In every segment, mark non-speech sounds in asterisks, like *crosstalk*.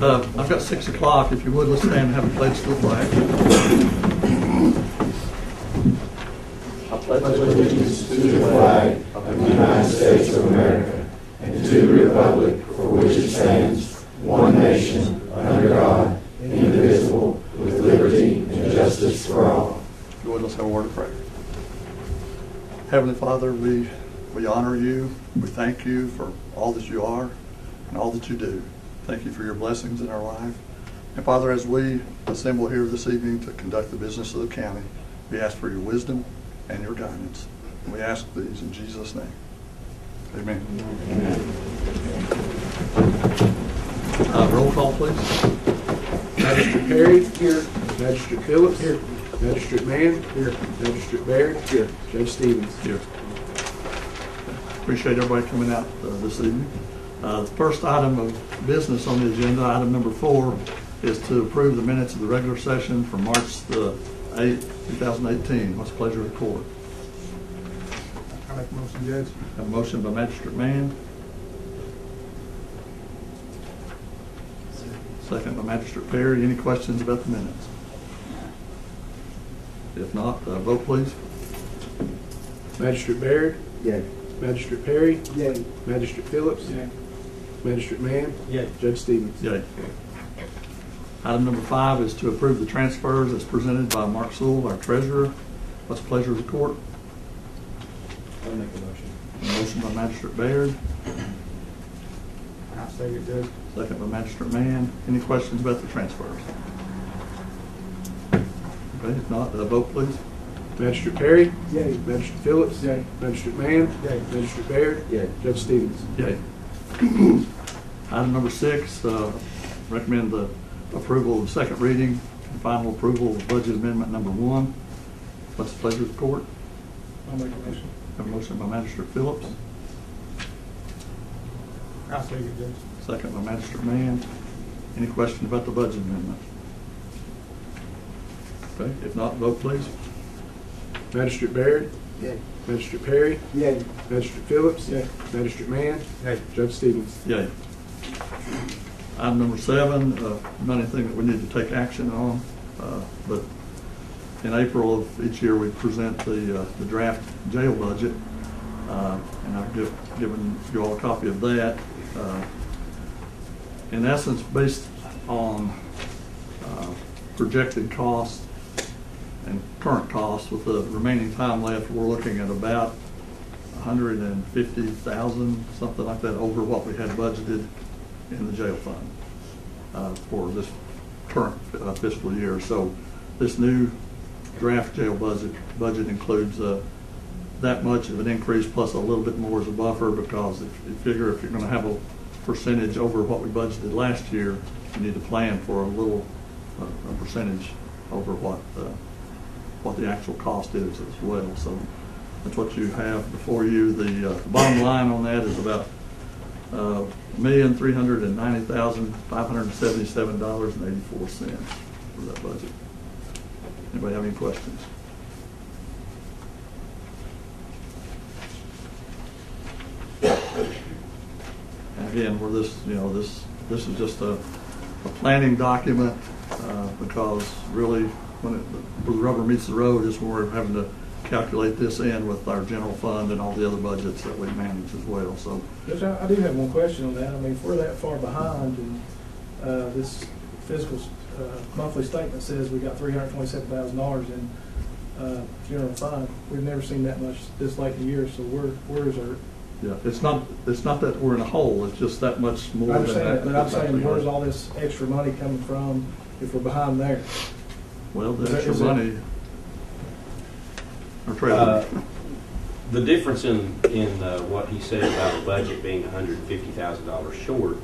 Uh, I've got six o'clock. If you would, let's stand and have a pledge to the flag. allegiance to the flag of the United States of America and to the republic for which it stands, one nation, under God, indivisible, with liberty and justice for all. If you would, let's have a word of prayer. Heavenly Father, we, we honor you. We thank you for all that you are and all that you do. Thank you for your blessings in our life. And Father, as we assemble here this evening to conduct the business of the county, we ask for your wisdom and your guidance. And we ask these in Jesus' name. Amen. Uh, roll call, please. Magistrate Perry. Here. Magistrate Phillips. Here. Magistrate Mann. Here. Magistrate Baird. Here. Judge Stevens. Here. Appreciate everybody coming out uh, this evening. Uh, The first item of business on the agenda, item number four, is to approve the minutes of the regular session from March the 8th, 2018. What's the pleasure of the court? I make a motion, Judge. A motion by Magistrate Mann. Second by Magistrate Perry. Any questions about the minutes? If not, uh, vote please. Magistrate Baird. Yay. Magistrate Perry. Yay. Magistrate Phillips. Magistrate Mann. Yay. Judge Stevens. Yay. Item number five is to approve the transfers as presented by Mark Sewell, our treasurer. What's the pleasure of the court? I'll make a motion. A Motion by Magistrate Baird, I'll say it, Judge. second by Magistrate Mann. Any questions about the transfers? Okay, if not, uh, vote please. Magistrate Perry. Yay. Magistrate Phillips. Yay. Magistrate Mann. Yay. Magistrate Baird. Yay. Judge Stevens. Yay. *clears throat* Item number six, uh, recommend the approval of second reading and final approval of budget amendment number one. What's the pleasure of the court? I'll make a motion. Have a motion by Magistrate Phillips, I'll say it, Judge. second by Magistrate Mann. Any question about the budget amendment? Okay, if not, vote please. Magistrate Baird. Yay. Magistrate Perry. Yay. Magistrate Phillips. Yay. Magistrate Mann. Yay. Judge Stevens. Yay. Item number seven, uh, not anything that we need to take action on, uh, but in April of each year, we present the, uh, the draft jail budget. Uh, And I've give- given you all a copy of that. Uh, In essence, based on uh, projected costs and current costs with the remaining time left, we're looking at about hundred and fifty thousand, something like that, over what we had budgeted in the jail fund uh, for this current uh, fiscal year. So this new draft jail budget, budget includes uh, that much of an increase plus a little bit more as a buffer because if you figure if you're going to have a percentage over what we budgeted last year, you need to plan for a little, uh, a percentage over what, uh, what the actual cost is as well. So that's what you have before you. The uh, bottom line on that is about uh, million three hundred and ninety thousand five hundred and seventy-seven dollars and eighty-four cents for that budget. Anybody have any questions? And again, we're this, you know, this, this is just a, a planning document, uh, because really, when it, the rubber meets the road is when we're having to calculate this in with our general fund and all the other budgets that we manage as well, so. Judge, I I do have one question on that. I mean, if we're that far behind and uh, this fiscal uh, monthly statement says we got three hundred twenty-seven thousand dollars in uh, general fund, we've never seen that much this late in the year, so where, where is our, Yeah, it's not, it's not that we're in a hole, it's just that much I more than understand that. that, but I'm that's actually saying, where's all this extra money coming from if we're behind there? Well, is the that- extra is it- money. Our Uh, *laughs* The difference in, in uh, what he said about the budget being $150,000 short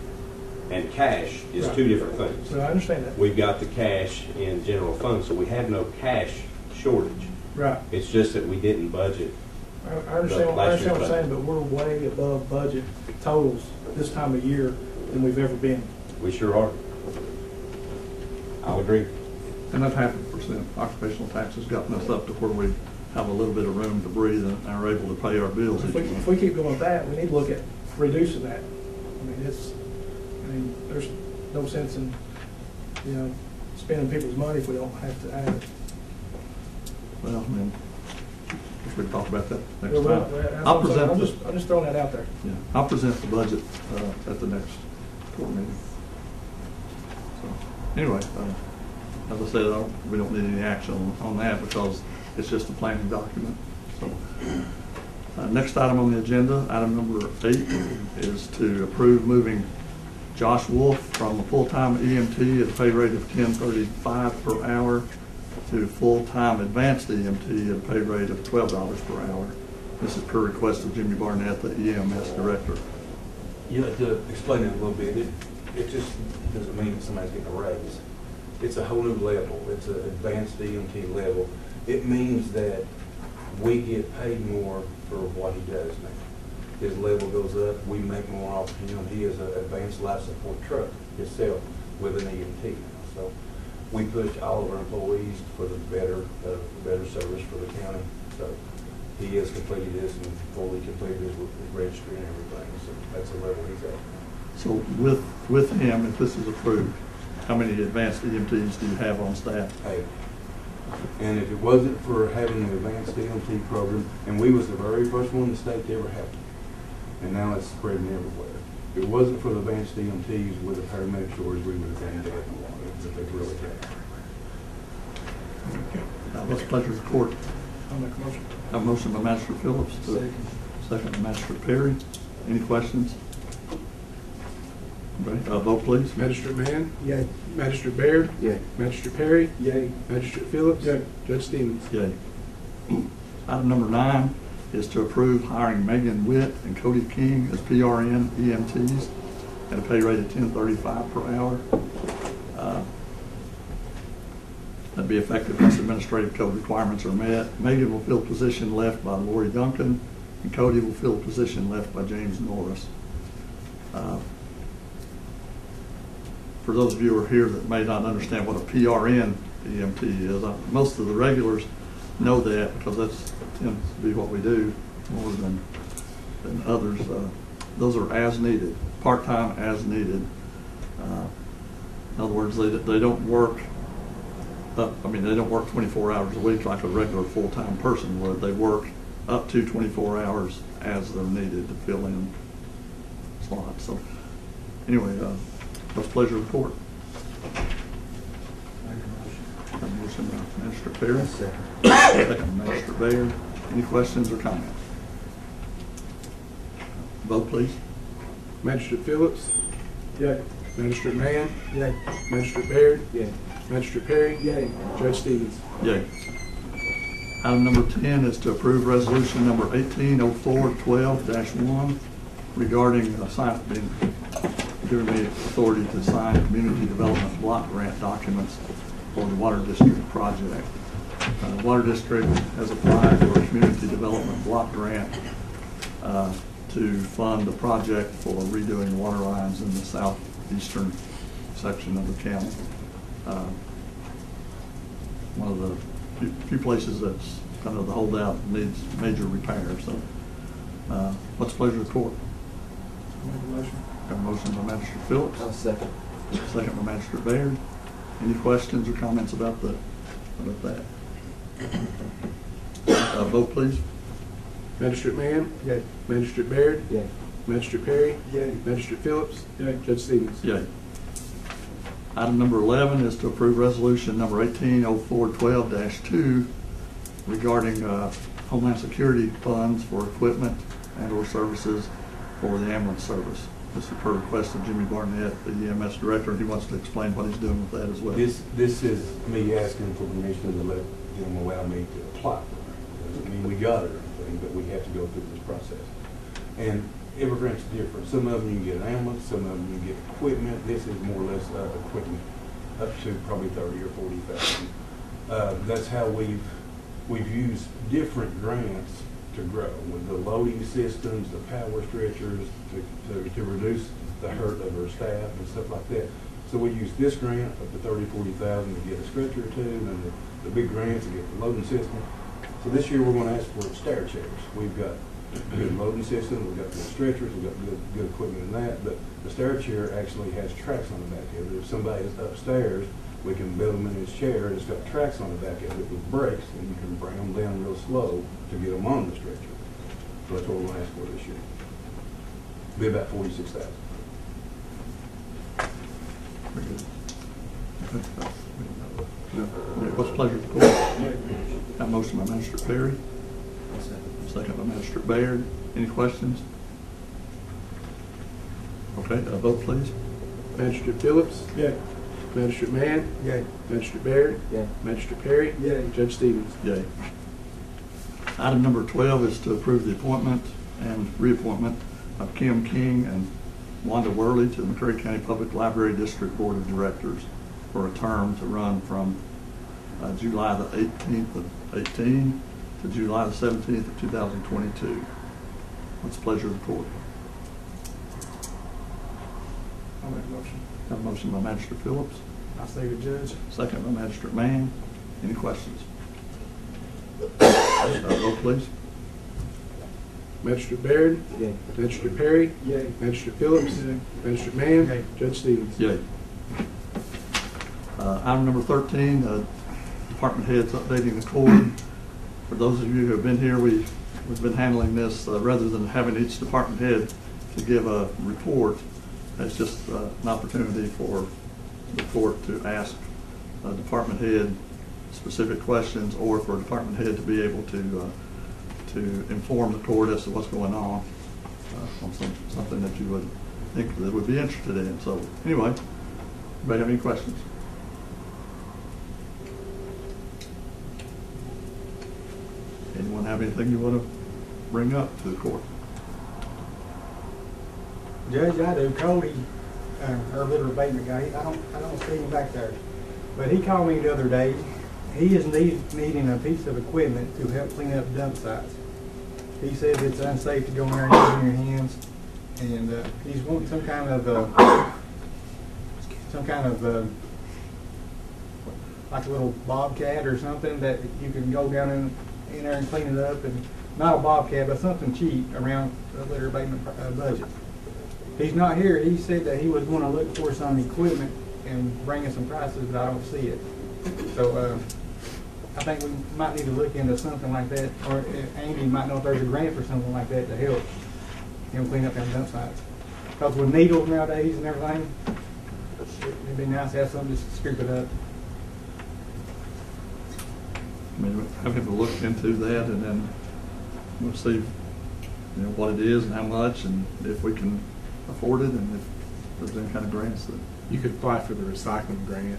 and cash is two different things. So I understand that. We've got the cash in general fund, so we have no cash shortage. Right. It's just that we didn't budget. I I understand, I understand what you're saying, but we're way above budget totals this time of year than we've ever been. We sure are. I'll agree. And that half a percent occupational taxes gotten us up to where we have a little bit of room to breathe and are able to pay our bills If we, if we keep going with that, we need to look at reducing that. I mean, it's, I mean, there's no sense in, you know, spending people's money if we don't have to add it. Well, I mean, if we talk about that next Well, well, time. I'll I'm saying. present I'm the, just, I'm just throwing that out there. yeah, I'll present the budget, uh, at the next court meeting. So, Anyway, uh, as I said, I don't, we don't need any action on, on that because it's just a planning document, so. Uh, next item on the agenda, item number eight, is to approve moving Josh Wolf from a full-time EMT at a pay rate of ten thirty-five per hour to full-time advanced EMT at a pay rate of twelve dollars per hour. This is per request of Jimmy Barnett, the EMS director. Yeah, to explain it a little bit, it, it just doesn't mean that somebody's getting a raise. It's a whole new level, it's an advanced EMT level. It means that we get paid more for what he does now. His level goes up, we make more off him. He is an advanced life support truck himself with an EMT. So we push all of our employees for the better, uh, better service for the county. So he has completed this and fully completed his his registry and everything, so that's the level he's at. So with, with him, if this is approved, how many advanced EMTs do you have on staff? Hey, And if it wasn't for having the advanced EMT program, and we was the very first one in the state to ever have it, and now it's spreading everywhere. If it wasn't for the advanced EMTs with the paramedic shortage, we would have been dead in the water, but they really have. Uh, What's the pleasure of the court? I'll make a motion. Have a motion by Magistrate Phillips to, Second. second by Magistrate Perry. Any questions? Okay, uh, vote please. Magistrate Mann? Yay. Magistrate Baird? Yay. Magistrate Perry? Yay. Magistrate Phillips? Yay. Judge Stevens? Yay. Item number nine is to approve hiring Megan Witt and Cody King as PRN EMTs at a pay rate of ten thirty-five per hour. Uh, That'd be effective once administrative code requirements are met. Megan will fill position left by Lori Duncan, and Cody will fill position left by James Norris. Uh, For those of you who are here that may not understand what a PRN EMT is, uh, most of the regulars know that because that's tends to be what we do more than, than others. Uh, Those are as needed, part-time as needed. Uh, In other words, they, they don't work, up. I mean, they don't work twenty-four hours a week like a regular full-time person would. They work up to twenty-four hours as they're needed to fill in slots. So, anyway, uh, what's the pleasure of the court? Have a motion by Minister Perry. Second. Second by Minister Baird. Any questions or comments? Vote, please. Magistrate Phillips? Yay. Magistrate Mann? Yay. Magistrate Baird? Yay. Magistrate Perry? Yay. Judge Stevens? Yay. Item number 10 is to approve resolution number 180412-1 regarding assign- being me authority to sign community development block grant documents for the Water District project. Uh, The Water District has applied for a community development block grant uh, to fund the project for redoing water lines in the southeastern section of the county. Uh, one of the few- few places that's kind of the holdout needs major repair, so. uh, What's the pleasure of the court? Make a motion. Got a motion by Magistrate Phillips, I'll second. second by Magistrate Baird. Any questions or comments about the, about that? Uh, Vote please. Magistrate Mann? Yay. Magistrate Baird? Yay. Magistrate Perry? Yay. Magistrate Phillips? Yay. Judge Stevens? Yay. Item number 11 is to approve resolution number 180412-2 regarding uh, Homeland Security funds for equipment and/or services for the ambulance service. This is per request of Jimmy Barnett, the EMS director, and he wants to explain what he's doing with that as well. This, this is me asking for permission to let them allow me to apply for it. I mean, we got it, or anything, but we have to go through this process. And every grant's different. Some of them you can get an ambulance, some of them you can get equipment. This is more or less uh, equipment up to probably thirty or forty thousand. Uh, that's how we've, we've used different grants to grow with the loading systems, the power stretchers, to, to, to reduce the hurt of our staff and stuff like that. So we use this grant up to thirty, forty thousand to get a stretcher or two, and the, the big grants to get the loading system. So this year, we're gonna ask for stair chairs. We've got good loading system, we've got good stretchers, we've got good, good equipment in that, but the stair chair actually has tracks on the back of it. If somebody is upstairs, we can build them in his chair, and it's got tracks on the back of it with brakes, and you can bring them down real slow to get them on the stretcher. So that's what we're gonna ask for this year. Be about forty-six thousand. Very good. What's the pleasure of the court? Got a motion by Magistrate Perry, second by Minister Baird. Any questions? Okay, a vote please. Minister Phillips. Yay. Magistrate Mann. Yay. Magistrate Baird. Yeah. Magistrate Perry. Yay. Judge Stevens. Yay. Item number 12 is to approve the appointment and reappointment of Kim King and Wanda Worley to the McCreary County Public Library District Board of Directors for a term to run from uh, July the 18th of 18 to July the 17th of 2022. What's the pleasure of the court? I'll make a motion. Got a motion by Magistrate Phillips, I'll say the judge. second by Magistrate Mann. Any questions? Uh, Vote please. Magistrate Baird. Yay. Magistrate Perry. Yay. Magistrate Phillips. Yay. Magistrate Mann. Yay. Judge Stevens. Yay. Uh, Item number 13, uh, department heads updating the court. For those of you who have been here, we- we've been handling this, uh, rather than having each department head to give a report, it's just uh, an opportunity for the court to ask a department head specific questions, or for a department head to be able to, uh, to inform the court as to what's going on, uh, on some- something that you would think that would be interested in. So, anyway, anybody have any questions? Anyone have anything you want to bring up to the court? Judge, I do. Cody, uh, our little abatement guy, I don't, I don't see him back there. But he called me the other day. He is need, needing a piece of equipment to help clean up dump sites. He says it's unsafe to go in there and use your hands. And, uh, he's wanting some kind of, uh, some kind of, uh, like a little bobcat or something that you can go down in, in there and clean it up and, not a bobcat, but something cheap around the litter abatement, uh, budget. He's not here. He said that he was gonna look for some equipment and bring us some prices, but I don't see it. So, uh, I think we might need to look into something like that, or uh, Andy might know if there's a grant for something like that to help, know, clean up them dump sites. Cause with needles nowadays and everything, it'd be nice to have something to scoop it up. I mean, have him look into that and then we'll see, you know, what it is and how much and if we can afford it and if there's any kind of grants that, You could apply for the recycling grant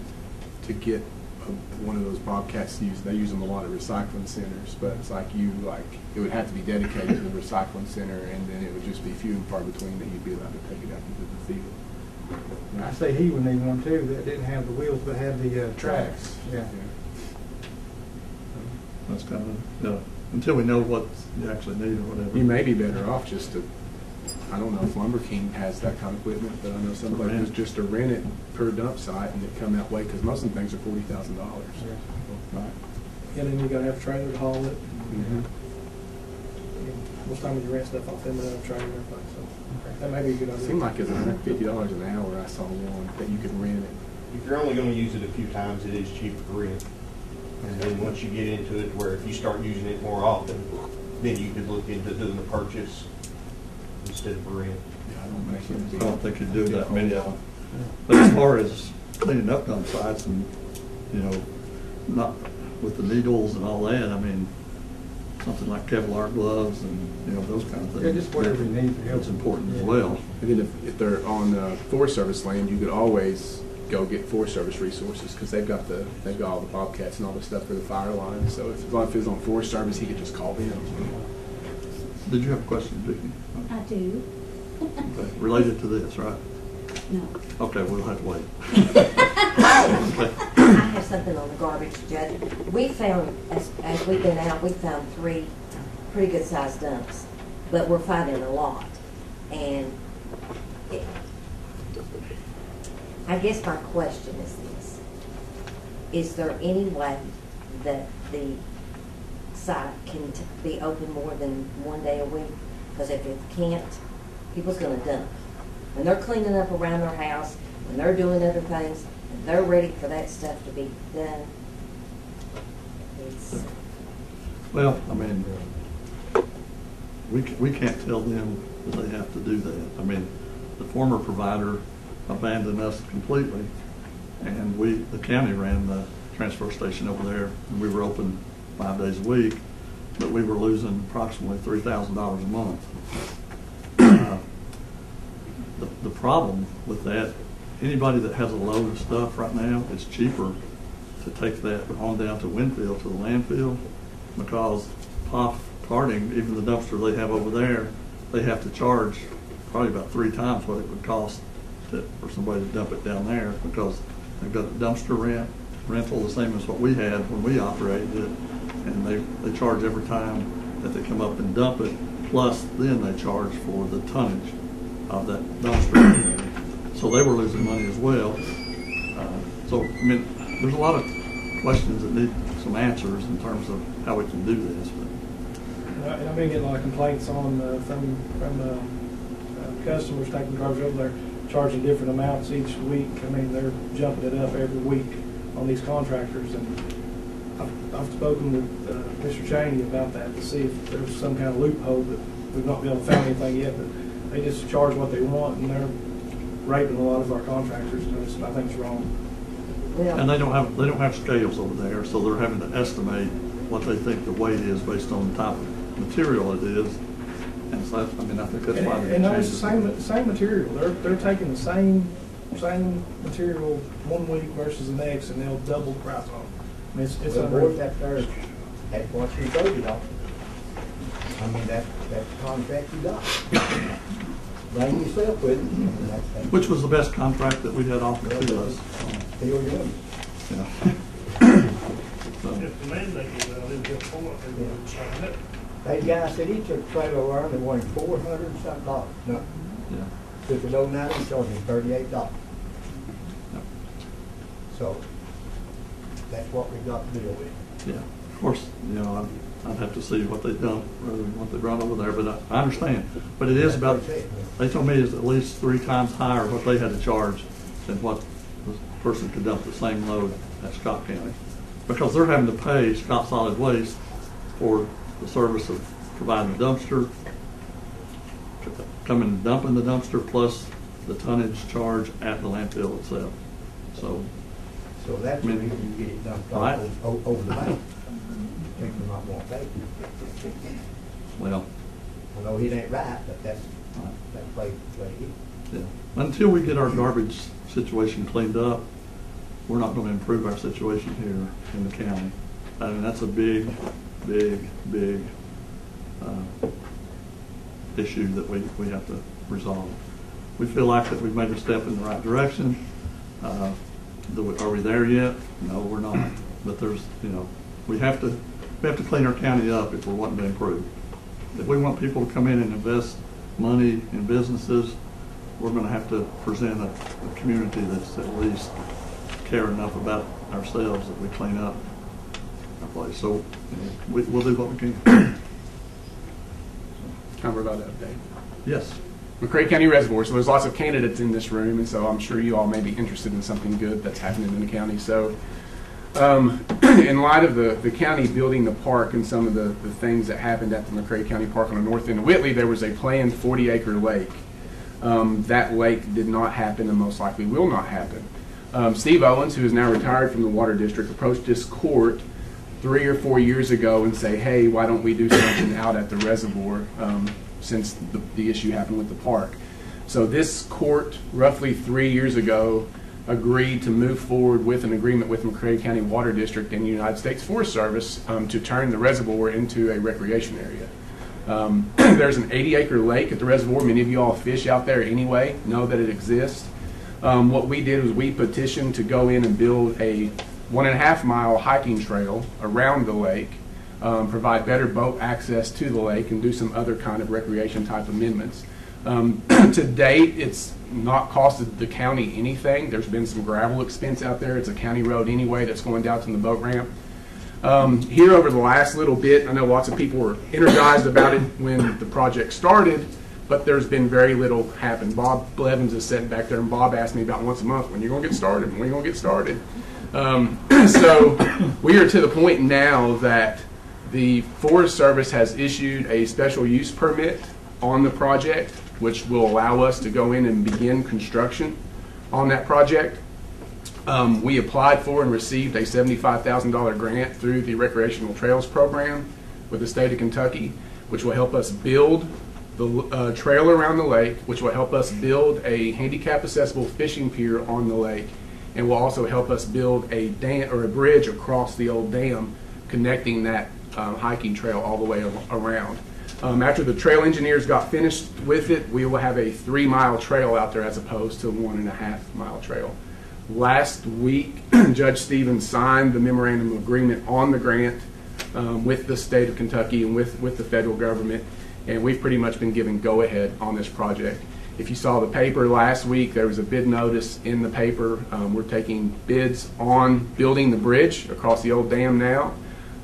to get a- one of those Bobcats to use. They use them a lot at recycling centers, but it's like you, like, it would have to be dedicated to the recycling center, and then it would just be few and far between that you'd be allowed to take it out into the field. And I say he would need one too, that didn't have the wheels, but had the, uh, tracks, yeah. that's kind of, you know, until we know what you actually need or whatever. You may be better off just to, I don't know if Lumber King has that kind of equipment, but I know some Rent. places just to rent it per dump site and it come that way, because most of the things are forty thousand dollars. Right. And then you gotta have a trailer to haul it. Mhm. Most time when you rent stuff off them, they have a trailer and everything, so that may be a good It idea. seemed like it's hundred and fifty dollars an hour, I saw one, that you could rent it. If you're only gonna use it a few times, it is cheaper to rent. And then once you get into it, where if you start using it more often, then you could look into doing the purchase instead of rent. I don't think it'd I don't think you'd do that many of them. But as far as cleaning up on sites and, you know, not with the needles and all that, I mean, something like Kevlar gloves and, you know, those kind of things. Yeah, just whatever you need to help. It's important as well. And then if, if they're on uh, Forest Service land, you could always go get Forest Service resources, because they've got the, they've got all the Bobcats and all the stuff for the fire line, so if, as long as it's on Forest Service, he could just call them. Did you have a question, Vicki? I do. Okay, Related to this, right? No. Okay, we'll have to wait. *laughs* I have something on the garbage, Judge. We found, as, as we've been out, we found three pretty good sized dumps, but we're finding a lot. And it, I guess my question is this. Is there any way that the site can t- be open more than one day a week? Because if it can't, people's gonna dump. When they're cleaning up around their house, when they're doing other things, and they're ready for that stuff to be done, it's, Well, I mean, we, we can't tell them that they have to do that. I mean, the former provider abandoned us completely, and we, the county ran the transfer station over there, and we were open five days a week, but we were losing approximately three thousand dollars a month. Uh, The, the problem with that, anybody that has a load of stuff right now, it's cheaper to take that on down to Winfield, to the landfill, because POF carting, even the dumpster they have over there, they have to charge probably about three times what it would cost to, for somebody to dump it down there, because they've got a dumpster rent, rental, the same as what we had when we operated it, and they, they charge every time that they come up and dump it, plus then they charge for the tonnage of that dumpster. So they were losing money as well. Uh, So, I mean, there's a lot of questions that need some answers in terms of how we can do this, but. And I've been getting a lot of complaints on, uh, from, from, uh, uh, customers taking garbage over there, charging different amounts each week. I mean, they're jumping it up every week on these contractors, and I've, I've spoken with, uh, Mr. Cheney about that to see if there's some kind of loophole, but we've not been able to find anything yet, but they just charge what they want, and they're raping a lot of our contractors, and it's- I think it's wrong. And they don't have, they don't have scales over there, so they're having to estimate what they think the weight is based on the type of material it is. And so, I mean, I think that's And, why they and changed it's the it. same, same material, they're, they're taking the same, same material one week versus the next, and they'll double the price on it. I mean, it's, it's Well, unreal. that there, that's what you voted on. I mean, that, that's the contract you got. Blame yourself with it. and that's- that's- Which was the best contract that we had offered to us. Feel your own. Yeah. So, *coughs* If the mandate is out, they'll get for it, they will sign it. That guy said he took trailer over and they wanted four hundred and something dollars. No, yeah. took it overnight and charged him thirty-eight dollars. Yep. So, that's what we got to deal with. Yeah, of course, you know, I'd, I'd have to see what they dump rather than what they brought over there, but I, I understand. But it is about, they told me it's at least three times higher what they had to charge than what the person could dump the same load at Scott County. Because they're having to pay Scott Solid Waste for the service of providing the dumpster, coming and dumping the dumpster, plus the tonnage charge at the landfill itself. So, So that's the reason you get it dumped Right. off o- over the bank. People not want to pay. well, I know it ain't right, but that's, that's the way, the way it is. Yeah, until we get our garbage situation cleaned up, we're not gonna improve our situation here in the county. I mean, that's a big, big, big, uh, issue that we, we have to resolve. We feel like that we've made a step in the right direction. Uh, do we- Are we there yet? No, we're not. But there's, you know, we have to, we have to clean our county up if we're wanting to improve. If we want people to come in and invest money in businesses, we're gonna have to present a, a community that's at least care enough about ourselves that we clean up our place. So, you know, we, we'll do what we can. Time for about to update. Yes. McCreary County Reservoir, so there's lots of candidates in this room, and so I'm sure you all may be interested in something good that's happening in the county. So, um, *clears throat* in light of the, the county building the park and some of the, the things that happened at the McCreary County Park on the north end of Whitley, there was a planned 40 acre lake. Um, that lake did not happen and most likely will not happen. Um, Steve Owens, who is now retired from the Water District, approached this court three or four years ago and say, hey, why don't we do something out at the reservoir um, since the, the issue happened with the park? So this court, roughly three years ago, agreed to move forward with an agreement with McCreary County Water District and the United States Forest Service um, to turn the reservoir into a recreation area. Um, *clears throat* there's an 80 acre lake at the reservoir. Many of you all fish out there anyway, know that it exists. Um, what we did was we petitioned to go in and build a one and a half mile hiking trail around the lake, um, provide better boat access to the lake, and do some other kind of recreation type amendments. Um, *clears throat* to date, it's not costed the county anything. There's been some gravel expense out there. It's a county road anyway that's going down to the boat ramp. Um, here over the last little bit, I know lots of people were energized about it when the project started, but there's been very little happen. Bob Blevins is sitting back there, and Bob asked me about once a month, when you gonna get started, when you gonna get started? Um, *clears throat* so we are to the point now that the Forest Service has issued a special use permit on the project, which will allow us to go in and begin construction on that project. Um, we applied for and received a $75,000 grant through the Recreational Trails Program with the state of Kentucky, which will help us build the uh, trail around the lake, which will help us build a handicap accessible fishing pier on the lake, and will also help us build a dam or a bridge across the old dam connecting that um, hiking trail all the way around. Um, after the trail engineers got finished with it, we will have a three mile trail out there as opposed to one and a half mile trail. Last week, *clears throat* Judge Stevens signed the memorandum of agreement on the grant um, with the state of Kentucky and with, with the federal government, and we've pretty much been given go-ahead on this project. If you saw the paper last week, there was a bid notice in the paper. Um, We're taking bids on building the bridge across the old dam now.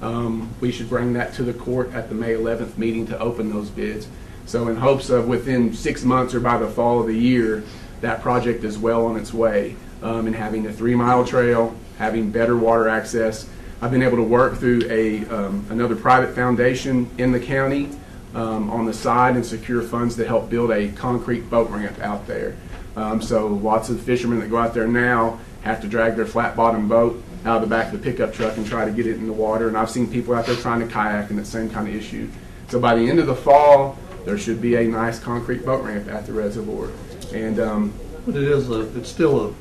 Um, We should bring that to the court at the May 11th meeting to open those bids. So in hopes of within six months or by the fall of the year, that project is well on its way um, and having a three-mile trail, having better water access. I've been able to work through a, um, another private foundation in the county um, on the side and secure funds to help build a concrete boat ramp out there. Um, so lots of fishermen that go out there now have to drag their flat bottom boat out of the back of the pickup truck and try to get it in the water. And I've seen people out there trying to kayak and that same kind of issue. So by the end of the fall, there should be a nice concrete boat ramp at the reservoir. And um, But it is a, it's still a,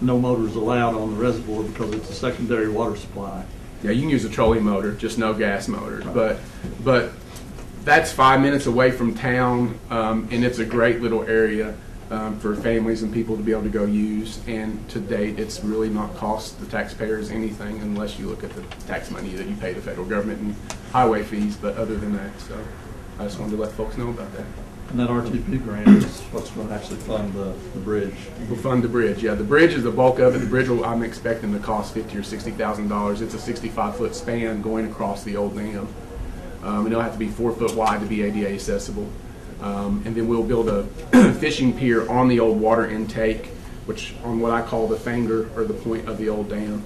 no motors allowed on the reservoir because it's a secondary water supply. Yeah, you can use a trolley motor, just no gas motors. But but that's five minutes away from town, um, and it's a great little area um, for families and people to be able to go use. And to date, it's really not cost the taxpayers anything unless you look at the tax money that you pay the federal government and highway fees. But other than that, so I just wanted to let folks know about that. And that RTP grant is what's going to actually fund the, the bridge. We'll fund the bridge. Yeah, the bridge is the bulk of it. The bridge, will, I'm expecting to cost fifty or sixty thousand dollars. It's a sixty-five foot span going across the old dam. Um, and it'll have to be four foot wide to be ADA accessible. Um, and then we'll build a *clears throat* fishing pier on the old water intake, which on what I call the finger or the point of the old dam.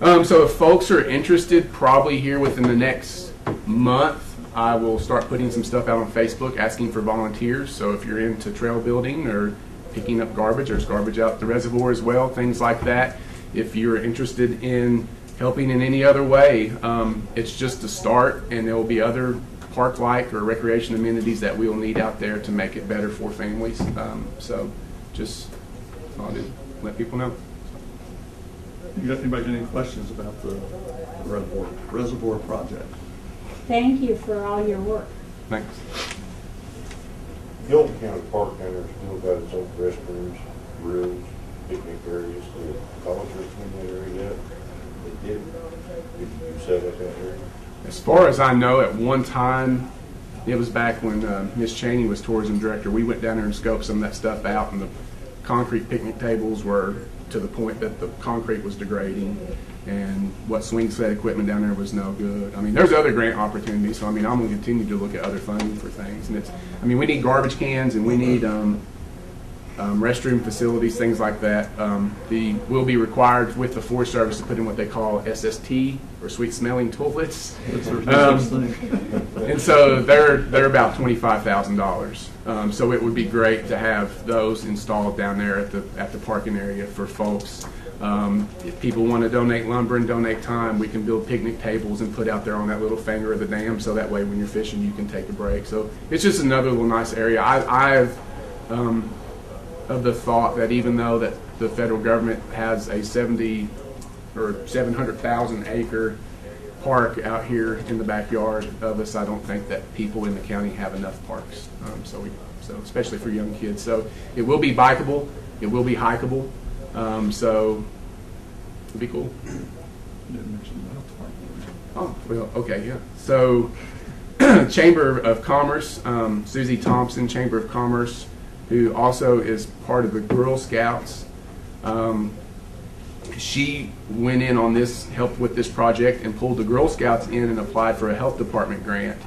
Um, so if folks are interested, probably here within the next month, I will start putting some stuff out on Facebook asking for volunteers. So if you're into trail building or picking up garbage, there's garbage out the reservoir as well, things like that. If you're interested in helping in any other way, um, it's just a start, and there will be other park-like or recreation amenities that we'll need out there to make it better for families. Um, so just thought I'd let people know. You got anybody got any questions about the the reservoir, reservoir project? Thank you for all your work. Thanks. The old county park down there still got its own restrooms, rooms, picnic areas, the college in that area yet. They did, did you set up that area? As far as I know, at one time, it was back when uh, Miss Cheney was tourism director. We went down there and scoped some of that stuff out, and the concrete picnic tables were to the point that the concrete was degrading, and what swing set equipment down there was no good. I mean, there's other grant opportunities, so I mean, I'm going to continue to look at other funding for things. And it's, I mean, we need garbage cans, and we need um, um, restroom facilities, things like that. Um, the will be required with the Forest Service to put in what they call SST or sweet smelling toilets. Is there no such Um, and so they're they're about twenty five thousand dollars. Um, so it would be great to have those installed down there at the at the parking area for folks. Um, if people want to donate lumber and donate time, we can build picnic tables and put out there on that little finger of the dam. So that way, when you're fishing, you can take a break. So it's just another little nice area. I, I've um, of the thought that even though that the federal government has a 70 or 700,000 acre park out here in the backyard of us, I don't think that people in the county have enough parks. Um, so we, so especially for young kids. So it will be bikeable, it will be hikeable. Um, so it'll be cool. Oh, well, okay, yeah. So, *clears throat* Chamber of Commerce, um, Susie Thompson, Chamber of Commerce, who also is part of the Girl Scouts, um, she went in on this, helped with this project, and pulled the Girl Scouts in and applied for a health department grant,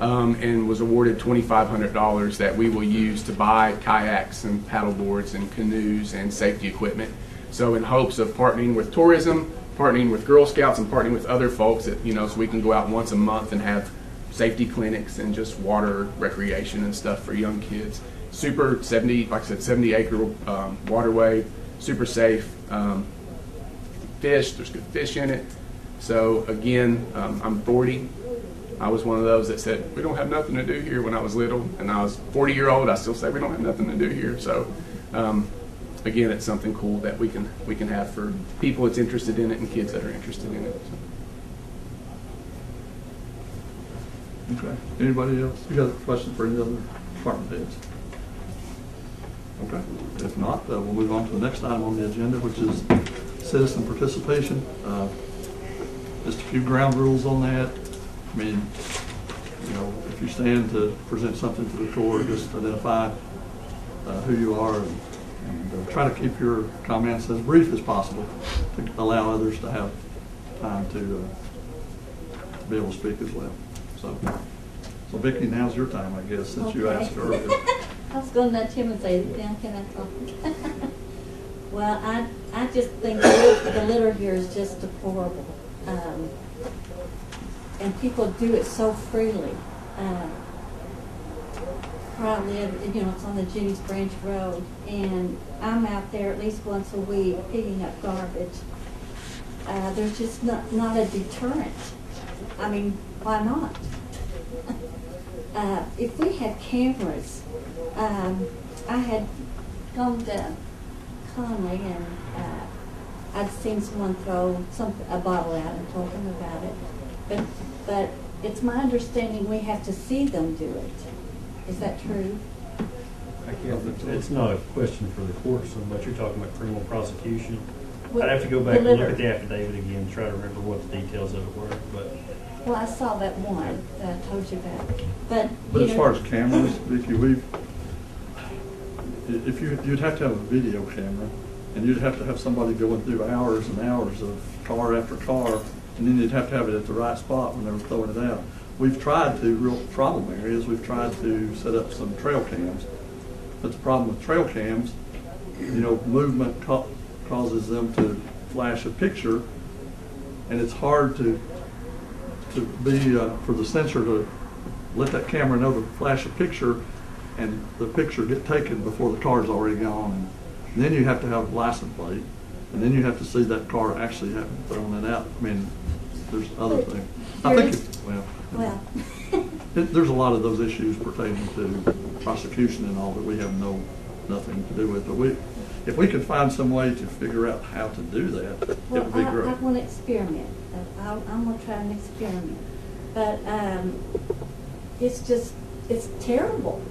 um, and was awarded twenty-five hundred dollars that we will use to buy kayaks and paddle boards and canoes and safety equipment. So in hopes of partnering with tourism, partnering with Girl Scouts, and partnering with other folks, that, you know, so we can go out once a month and have safety clinics and just water recreation and stuff for young kids. Super seventy, like I said, seventy acre um, waterway, super safe. Um, fish. There's good fish in it. So again, um, I'm 40. I was one of those that said we don't have nothing to do here when I was little, and I was 40 year old. I still say we don't have nothing to do here. So um, again, it's something cool that we can we can have for people that's interested in it and kids that are interested in it. So. Okay. Anybody else? You got a question for any other department heads? Okay. If not, uh, we'll move on to the next item on the agenda, which is citizen participation. Uh, Just a few ground rules on that. I mean, you know, if you stand to present something to the court, just identify uh, who you are and and, uh, try to keep your comments as brief as possible to allow others to have time to uh, be able to speak as well. So, so Vicki, now's your time, I guess, since you Okay. asked earlier. *laughs* I was gonna let him say, now can I talk? *laughs* Well, I, I just think the litter here is just deplorable. Um, And people do it so freely. Uh, I live, you know, it's on the Jenny's Branch Road, and I'm out there at least once a week picking up garbage. Uh, there's just not, not a deterrent. I mean, why not? Uh, if we had cameras, um, I had gone to Conley and, uh, I'd seen someone throw some, a bottle out and told them about it. But, but it's my understanding we have to see them do it. Is that true? It's not a question for the court so much, you're talking about criminal prosecution. Well, I'd have to go the back and look at the affidavit again, and try to remember what the details of it were, but Well, I saw that one that I told you about, but. But you as know- far as cameras, Vicki, we've, if you, you'd have to have a video camera, and you'd have to have somebody going through hours and hours of car after car, and then you'd have to have it at the right spot when they were throwing it out. We've tried to, real problem areas, we've tried to set up some trail cams, but the problem with trail cams, you know, movement ca- causes them to flash a picture, and it's hard to, to be, uh, for the sensor to let that camera know to flash a picture and the picture get taken before the car's already gone. And then you have to have a license plate, and then you have to see that car actually having thrown it out. I mean, there's other things. I think, is- it- well, Well, it- there's a lot of those issues pertaining to prosecution and all that we have no, nothing to do with. But we, if we could find some way to figure out how to do that, it would be I, I want to experiment. Uh, I, I'm gonna try an experiment. But, um, it's just, it's terrible.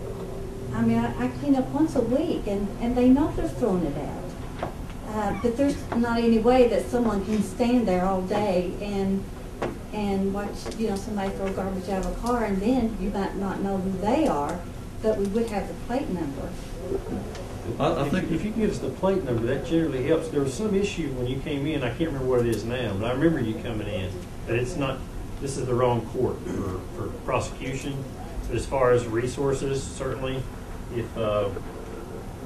I mean, I, I clean up once a week and, and they know they're throwing it out. Uh, but there's not any way that someone can stand there all day and, and watch, you know, somebody throw garbage out of a car and then you might not know who they are, but we would have the plate number. I, I if think, if you can give us the plate number, that generally helps. There was some issue when you came in, I can't remember what it is now, but I remember you coming in, that it's not, this is the wrong court for, for prosecution. But as far as resources, certainly, if, uh,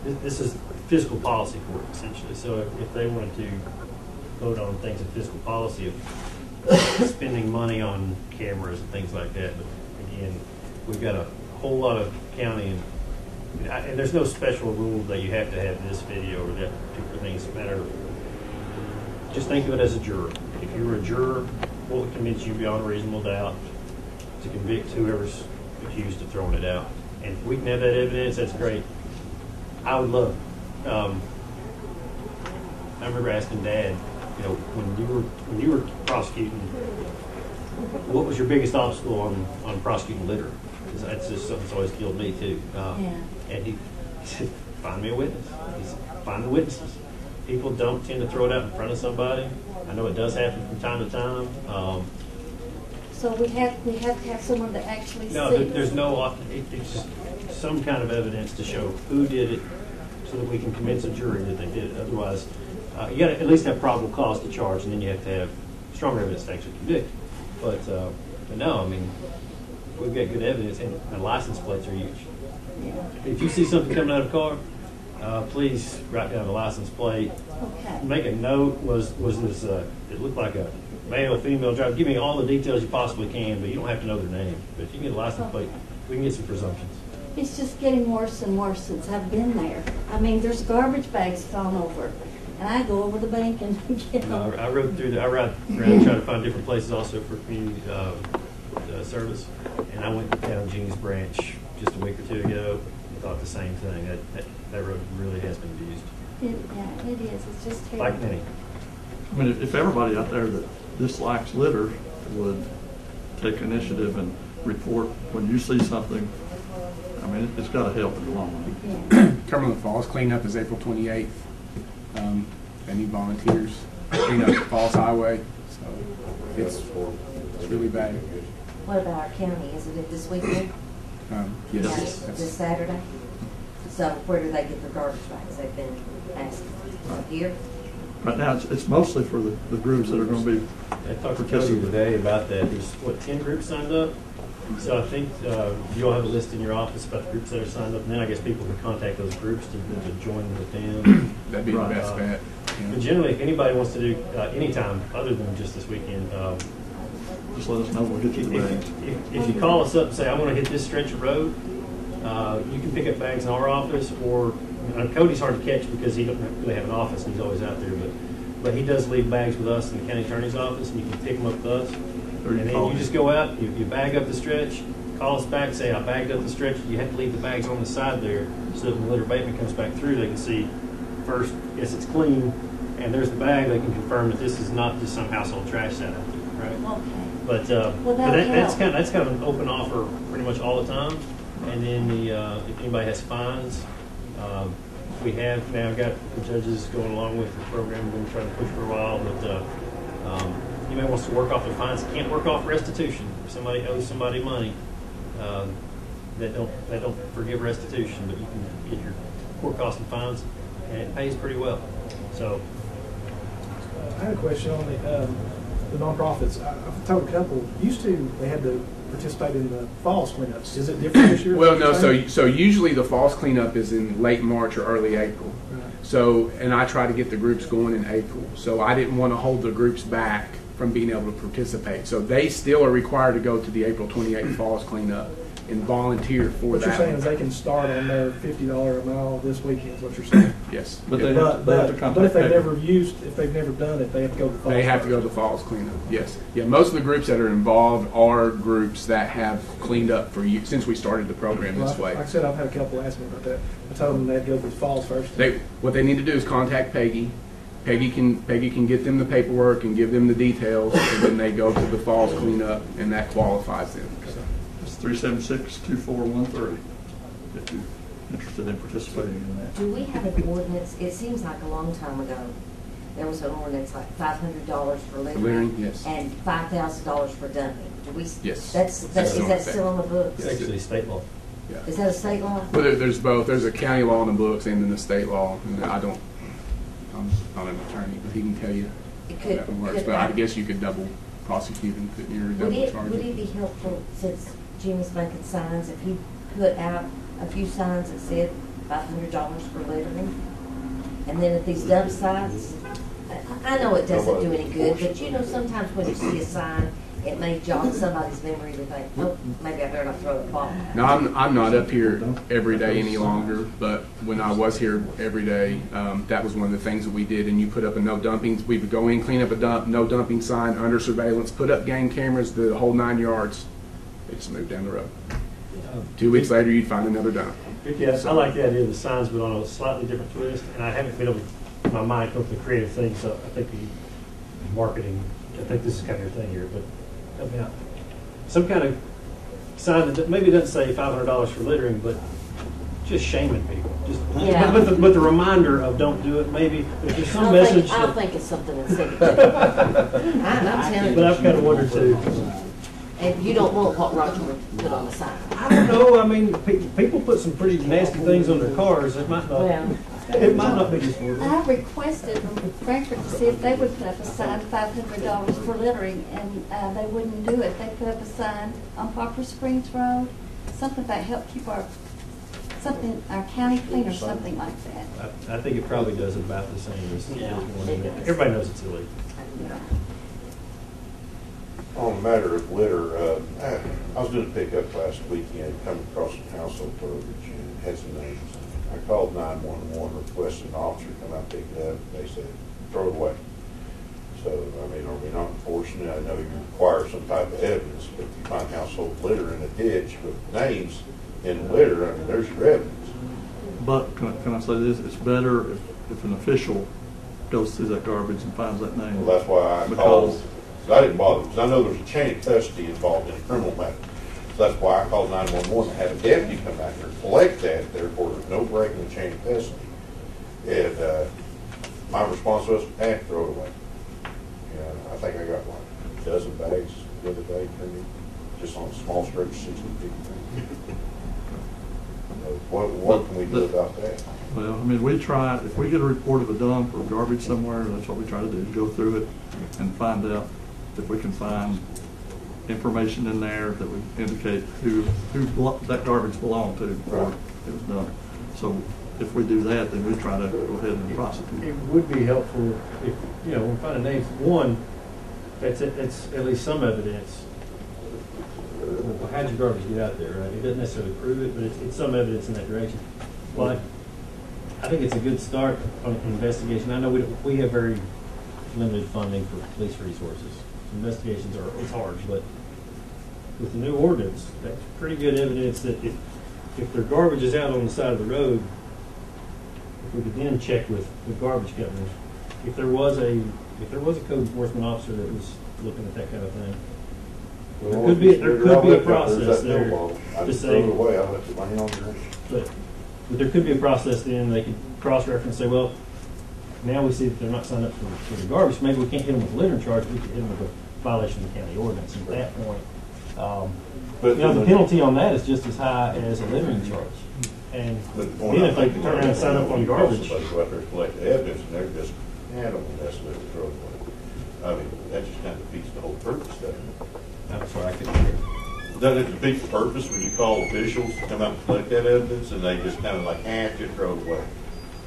thi- this is fiscal policy court essentially, so if, if they wanted to vote on things of fiscal policy of *coughs* spending money on cameras and things like that, but again, we've got a whole lot of county and And there's no special rule that you have to have this video or that particular thing. It's a matter of, just think of it as a juror. If you were a juror, what would convince you beyond reasonable doubt to convict whoever's accused of throwing it out? And if we can have that evidence, that's great. I would love. it. Um, I remember asking Dad, you know, when you were when you were prosecuting, what was your biggest obstacle on on prosecuting litter? That's just something that's always killed me too. Um, Yeah. And he said, *laughs* find me a witness. He said, find the witnesses. People don't tend to throw it out in front of somebody. I know it does happen from time to time. Um, So we have, we have to have someone that actually no, there- there's no, it- it's just some kind of evidence to show who did it so that we can convince a jury that they did it. Otherwise, uh, you gotta at least have probable cause to charge, and then you have to have stronger evidence to actually convict. But, uh, but no, I mean, we've got good evidence, and the license plates are huge. If you see something coming out of a car, uh, please write down the license plate. Okay. Make a note, was, was this, uh, it looked like a male, female driver, give me all the details you possibly can, but you don't have to know their name. But if you can get a license plate, we can get some presumptions. It's just getting worse and worse since I've been there. I mean, there's garbage bags thrown over, and I go over the bank and *laughs* get And I them. I rode through, the I ride around trying to find different places also for community, uh, uh, service. And I went down Jean's Branch just a week or two ago, and thought the same thing, that, that, that road really has been abused, It, yeah, it is, it's just terrible. like many. I mean, if, if everybody out there that dislikes litter would take initiative and report when you see something, I mean, it- it's gotta help in the long run. Yeah. Cumberland Falls cleanup is April 28th. Um, They need volunteers, clean up the Falls Highway, so it's, it's really bad. What about our county? Is it this weekend? *coughs* Um, Yeah, Yes, This Saturday? So where do they get their garbage bags? They've been asking. Here? Right now, it's, it's mostly for the, the groups that are gonna be, I talked to Cody today about that. There's, what, ten groups signed up? So I think, uh, you'll have a list in your office about the groups that are signed up, and then I guess people can contact those groups to, to join with them. *coughs* that'd be the Right. best bet. But yeah. generally, if anybody wants to do, uh, anytime, other than just this weekend, um, just let us know, we'll get you if, the bags. if, if you call us up and say, I wanna hit this stretch of road, uh, you can pick up bags in our office, or, uh, Cody's hard to catch because he doesn't really have an office, and he's always out there, but, but he does leave bags with us in the county attorney's office, and you can pick them up with us. And then you just go out, you, you bag up the stretch, call us back, say, I bagged up the stretch, you have to leave the bags on the side there, so that when the litter abatement comes back through, they can see, first, yes, it's clean, and there's the bag, they can confirm that this is not just some household trash set out there, right? Okay. But, uh, Well, but that, that'll that's help. kind of, that's kind of an open offer pretty much all the time. And then the, uh, if anybody has fines, um, we have now got the judges going along with the program we've been trying to push for a while, but, uh, um, anybody wants to work off their fines, can't work off restitution. If somebody owes somebody money, um, they don't, they don't forgive restitution, but you can get your court costs and fines, and it pays pretty well. So, I had a question on the, um, the nonprofits. I- I've told a couple, used to, they had to participate in the falls cleanups. Is it different this year? Well, no, so, so usually the falls cleanup is in late March or early April. Right. So, and I try to get the groups going in April. So I didn't want to hold the groups back from being able to participate. So they still are required to go to the April 28th falls cleanup and volunteer for What you're that. saying is they can start on their fifty dollar a mile this weekend, is what you're saying? Yes. But Yeah. they have, But, they have to but, but if they've Peggy. never used, if they've never done it, they have to go to the falls. They have to go to the falls cleanup, yes. Yeah, most of the groups that are involved are groups that have cleaned up for you, since we started the program Well, this way. Like I said, I've had a couple ask me about that. I told them they'd go to the falls first. They, what they need to do is contact Peggy. Peggy can, Peggy can get them the paperwork and give them the details, and then they go to the falls cleanup, and that qualifies them. It's three seven six two four one three, if you're interested in participating in that. Do we have an ordinance? It seems like a long time ago. There was an ordinance like five hundred dollars for littering. littering, yes. And five thousand dollars for dumping. Do we? Yes. That's, that's, is that still on the books? it's actually state law. Yeah. Is that a state law? Well, there, there's both. There's a county law in the books and then the state law, and I don't, I'm not an attorney, but he can tell you It how could- that one works. could But I that- guess you could double prosecute and put your Would double it, charge. would it be helpful, since Jimmy's making signs, if he put out a few signs that said five hundred dollars for littering? And then at these dump sites, I, know it doesn't do any good, but you know, sometimes when you see a sign, it may jog somebody's memory to think, oh, maybe I better not throw a ball. No, I'm, I'm not up here every day any longer, but when I was here every day, um, that was one of the things that we did, and you put up a no dumping, we would go in, clean up a dump, no dumping sign, under surveillance, put up game cameras, the whole nine yards, they just moved down the road. Two weeks later, you'd find another dump. Yes, I like the idea of the signs, but on a slightly different twist, and I haven't been able, to my mind come up with a creative thing, so I think the marketing, I think this is kind of your thing here, but help me out. Some kind of sign that maybe doesn't say five hundred dollars for littering, but just shaming people, just, Yeah. but, but, the, but the reminder of don't do it, maybe, if there's some I'll message think, I'll that, think it's something instead of. I- I'm telling but you. I've kind of wondered too. And you don't want what Roger would put on the sign. I don't know, I mean, pe- people put some pretty nasty things on their cars, it might not, Well, it might not be just worth. I requested from Frankfort to see if they would put up a sign, five hundred dollars for littering, and, uh, they wouldn't do it. They put up a sign on Poplar Springs Road, something that help keep our, something, our county clean or something like that. I, I think it probably does about the same as, Yeah, as it one. does. everybody knows it's illegal. On the matter of litter, uh, I was doing a pickup last weekend, come across some household garbage and it had some names. I called nine-one-one, requested an officer come out pick it up. They said, throw it away. So, I mean, are we not enforcing it? I know you require some type of evidence, but if you find household litter in a ditch with names in litter, I mean, there's your evidence. But can I, can I say this, it's better if, if an official goes through that garbage and finds that name. Well, that's why I Because- called, 'cause I didn't bother, because I know there's a chain of custody involved in a criminal matter. So that's why I called nine-one-one, to have a deputy come out there and collect that, therefore there's no breaking the chain of custody. And, uh, my response was, eh, throw it away. I think I got like a dozen bags the other day, maybe, just on a small stretch, sixty feet. What, what can we do about that? Well, I mean, we try, if we get a report of a dump or garbage somewhere, that's what we try to do, go through it and find out if we can find information in there that would indicate who, who blo- that garbage belonged to before Right. it was done. So if we do that, then we try to go ahead and prosecute. It would be helpful if, you know, when finding names, one, that's, that's at least some evidence. Well, how'd your garbage get out there, right? It doesn't necessarily prove it, but it's, it's some evidence in that direction. But I think it's a good start on an investigation. I know we, we have very limited funding for police resources. Investigations are, it's hard, but with the new ordinance, that's pretty good evidence that if, if their garbage is out on the side of the road, if we could then check with the garbage companies, if there was a, if there was a code enforcement officer that was looking at that kind of thing, There could be- there could be a process there to just say- it away, I left it laying on there. but, but there could be a process then, they could cross-reference, say, well, now we see that they're not signed up for, for the garbage, maybe we can't hit them with a littering charge, we could hit them with a violation of the county ordinance, and at that point, um, But you know, the penalty on that is just as high as a littering charge. And the then if they turn around and sign up on garbage, Somebody go out there and collect the evidence, and they're just animal messing with the throw it away. I mean, that just kind of defeats the whole purpose, doesn't it? that's what I could hear. Doesn't it defeat the purpose when you call officials to come out and collect that evidence, and they just kind of like, eh, just throw it away?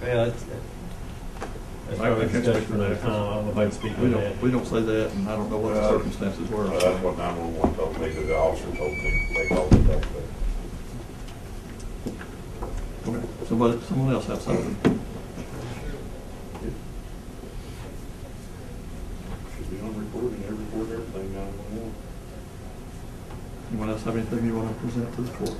Well, that's, that's I probably a can't discussion speak for for that. time, I don't know if I can speak We on don't, that. we don't say that, and I don't know what the uh, circumstances were. Well, that's what nine-one-one told me, that the officer told me, they called it that way. Okay. Somebody, someone else have something? Should be on recording, they record everything nine-one-one. Anyone else have anything you want to present to the court?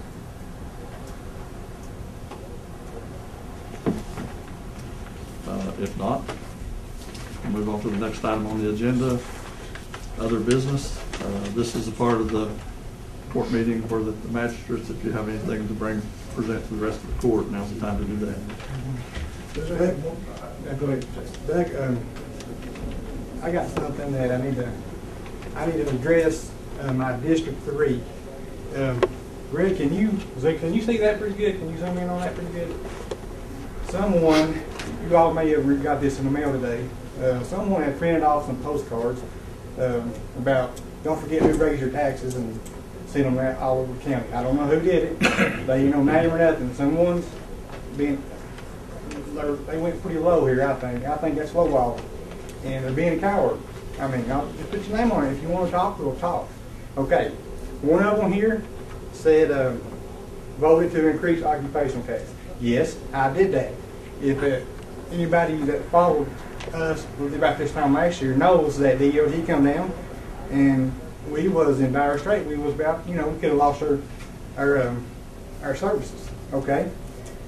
Uh, If not, we'll move on to the next item on the agenda, other business. Uh, This is a part of the court meeting where the magistrates, if you have anything to bring, present to the rest of the court, now's the time to do that. Doug, um, I got something that I need to, I need to address, uh, my District Three. Um, Greg, can you, can you see that pretty good? Can you zoom in on that pretty good? Someone, you all may have got this in the mail today, uh, someone had printed off some postcards, um, about, don't forget to raise your taxes and send them out all over the county. I don't know who did it, *coughs* they, you know, name or nothing. Someone's they're, they went pretty low here, I think. I think that's low ball. And they're being a coward. I mean, I'll, just put your name on it. If you want to talk, we'll talk. Okay. One of them here said, um, voted to increase occupational tax. Yes, I did that. If uh, anybody that followed us about this time last year knows that the DOT come down and we was in dire strait. We was about, you know, we could have lost our, our, um, our services. Okay.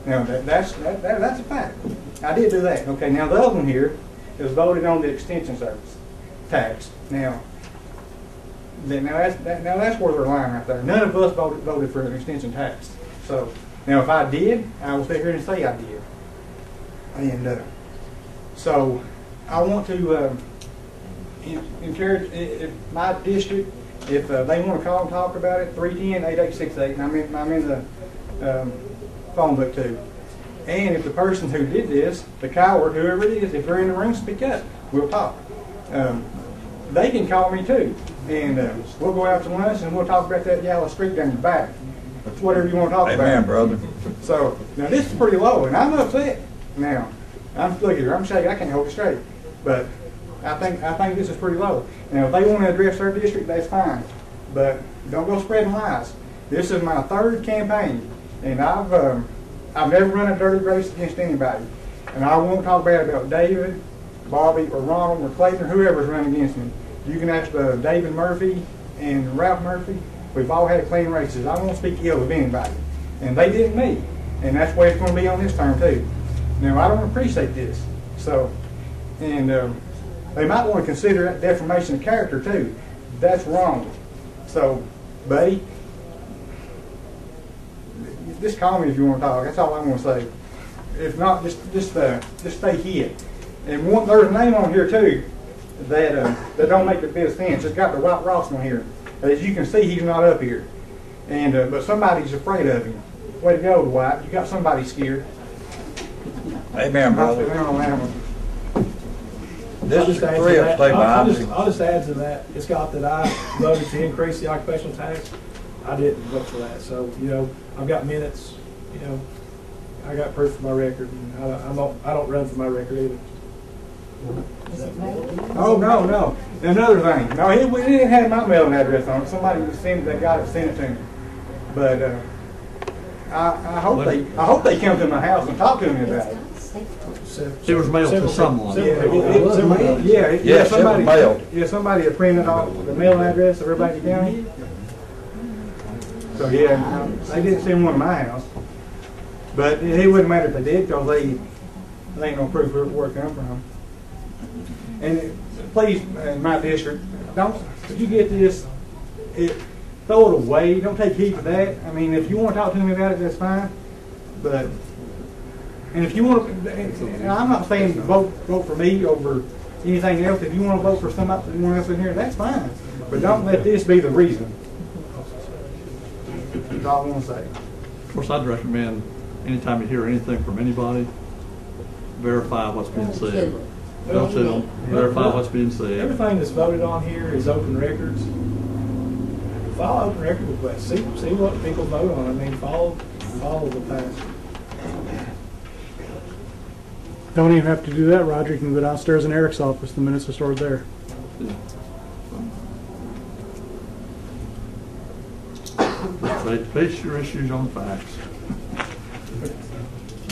Now, that, that's, that, that, that's a fact. I did do that. Okay, now the other one here is voted on the extension service tax. Now, that, now that's, that, now that's where they're lying right there. None of us voted, voted for an extension tax. So, now if I did, I will sit here and say I did. And, uh, so, I want to, en- encourage, if my district if uh, they want to call and talk about it, 310-8868, and I'm in, I'm in the um, phone book too. And if the person who did this, the coward, whoever it is, if they're in the room, speak up. We'll talk. Um, they can call me too, and uh, we'll go out to lunch and we'll talk about that yellow streak down the back. Whatever you want to talk about. Amen, brother. So now this is pretty low, and I'm upset. Now I'm look here, I'm shaking. I can't hold it straight, but I think I think this is pretty low. Now if they want to address their district, that's fine, but don't go spreading lies. This is my third campaign, and I've um, I've never run a dirty race against anybody, and I won't talk bad about David, Bobby, or Ronald, or Clayton, or whoever's running against me. You can ask uh, David Murphy and Ralph Murphy. We've all had clean races. I won't speak ill of anybody, and they didn't me, and that's the way it's going to be on this term too. Now I don't appreciate this, so and um, they might want to consider defamation of character too. That's wrong. So, buddy, just call me if you want to talk. That's all I'm going to say. If not, just just uh, just stay here. And one, there's a name on here too that uh, that don't make the best sense. It's got the Dwight Ross on here. As you can see, he's not up here, and uh, but somebody's afraid of him. Way to go, Dwight. You got somebody scared. Amen, brother. I'll This is just add to three of that- stay I'll- I'll behind just- me. I'll just add to that, it's got that I voted to increase the occupational tax. I didn't vote for that, so, you know, I've got minutes, you know, I got proof for my record, and I, I don't, I don't run for my record either. Oh, no, no. Another thing. No, he, we didn't have my mailing address on it. Somebody was sent, that got it sent it to me. But, uh, I, I hope they, I hope they come to my house and talk to me about it. It was mailed to someone. Yeah, several it- people- it- several- yeah, yeah, yeah, Yes, it was somebody, mailed. yeah, somebody had printed off the mailing address of everybody in the county. So, yeah, um, they didn't send one to my house. But it it wouldn't matter if they did, because they, they ain't no proof where where it come from. And it- please, in my district, don't, if you get this, it, throw it away, don't take heed for that. I mean, if you want to talk to me about it, that's fine, but, and if you want, to, and I'm not saying vote, vote for me over anything else, if you want to vote for somebody, anyone else in here, that's fine, but don't let this be the reason. That's all I want to say. Of course, I'd recommend, anytime you hear anything from anybody, verify what's being said. Don't sit on, verify what's being said. Everything that's voted on here is open records. Follow open record requests, see, see what people vote on, I mean, follow, follow the past. Don't even have to do that, Roger. You can go downstairs in Eric's office. The minutes are stored there. Base base your issues on facts.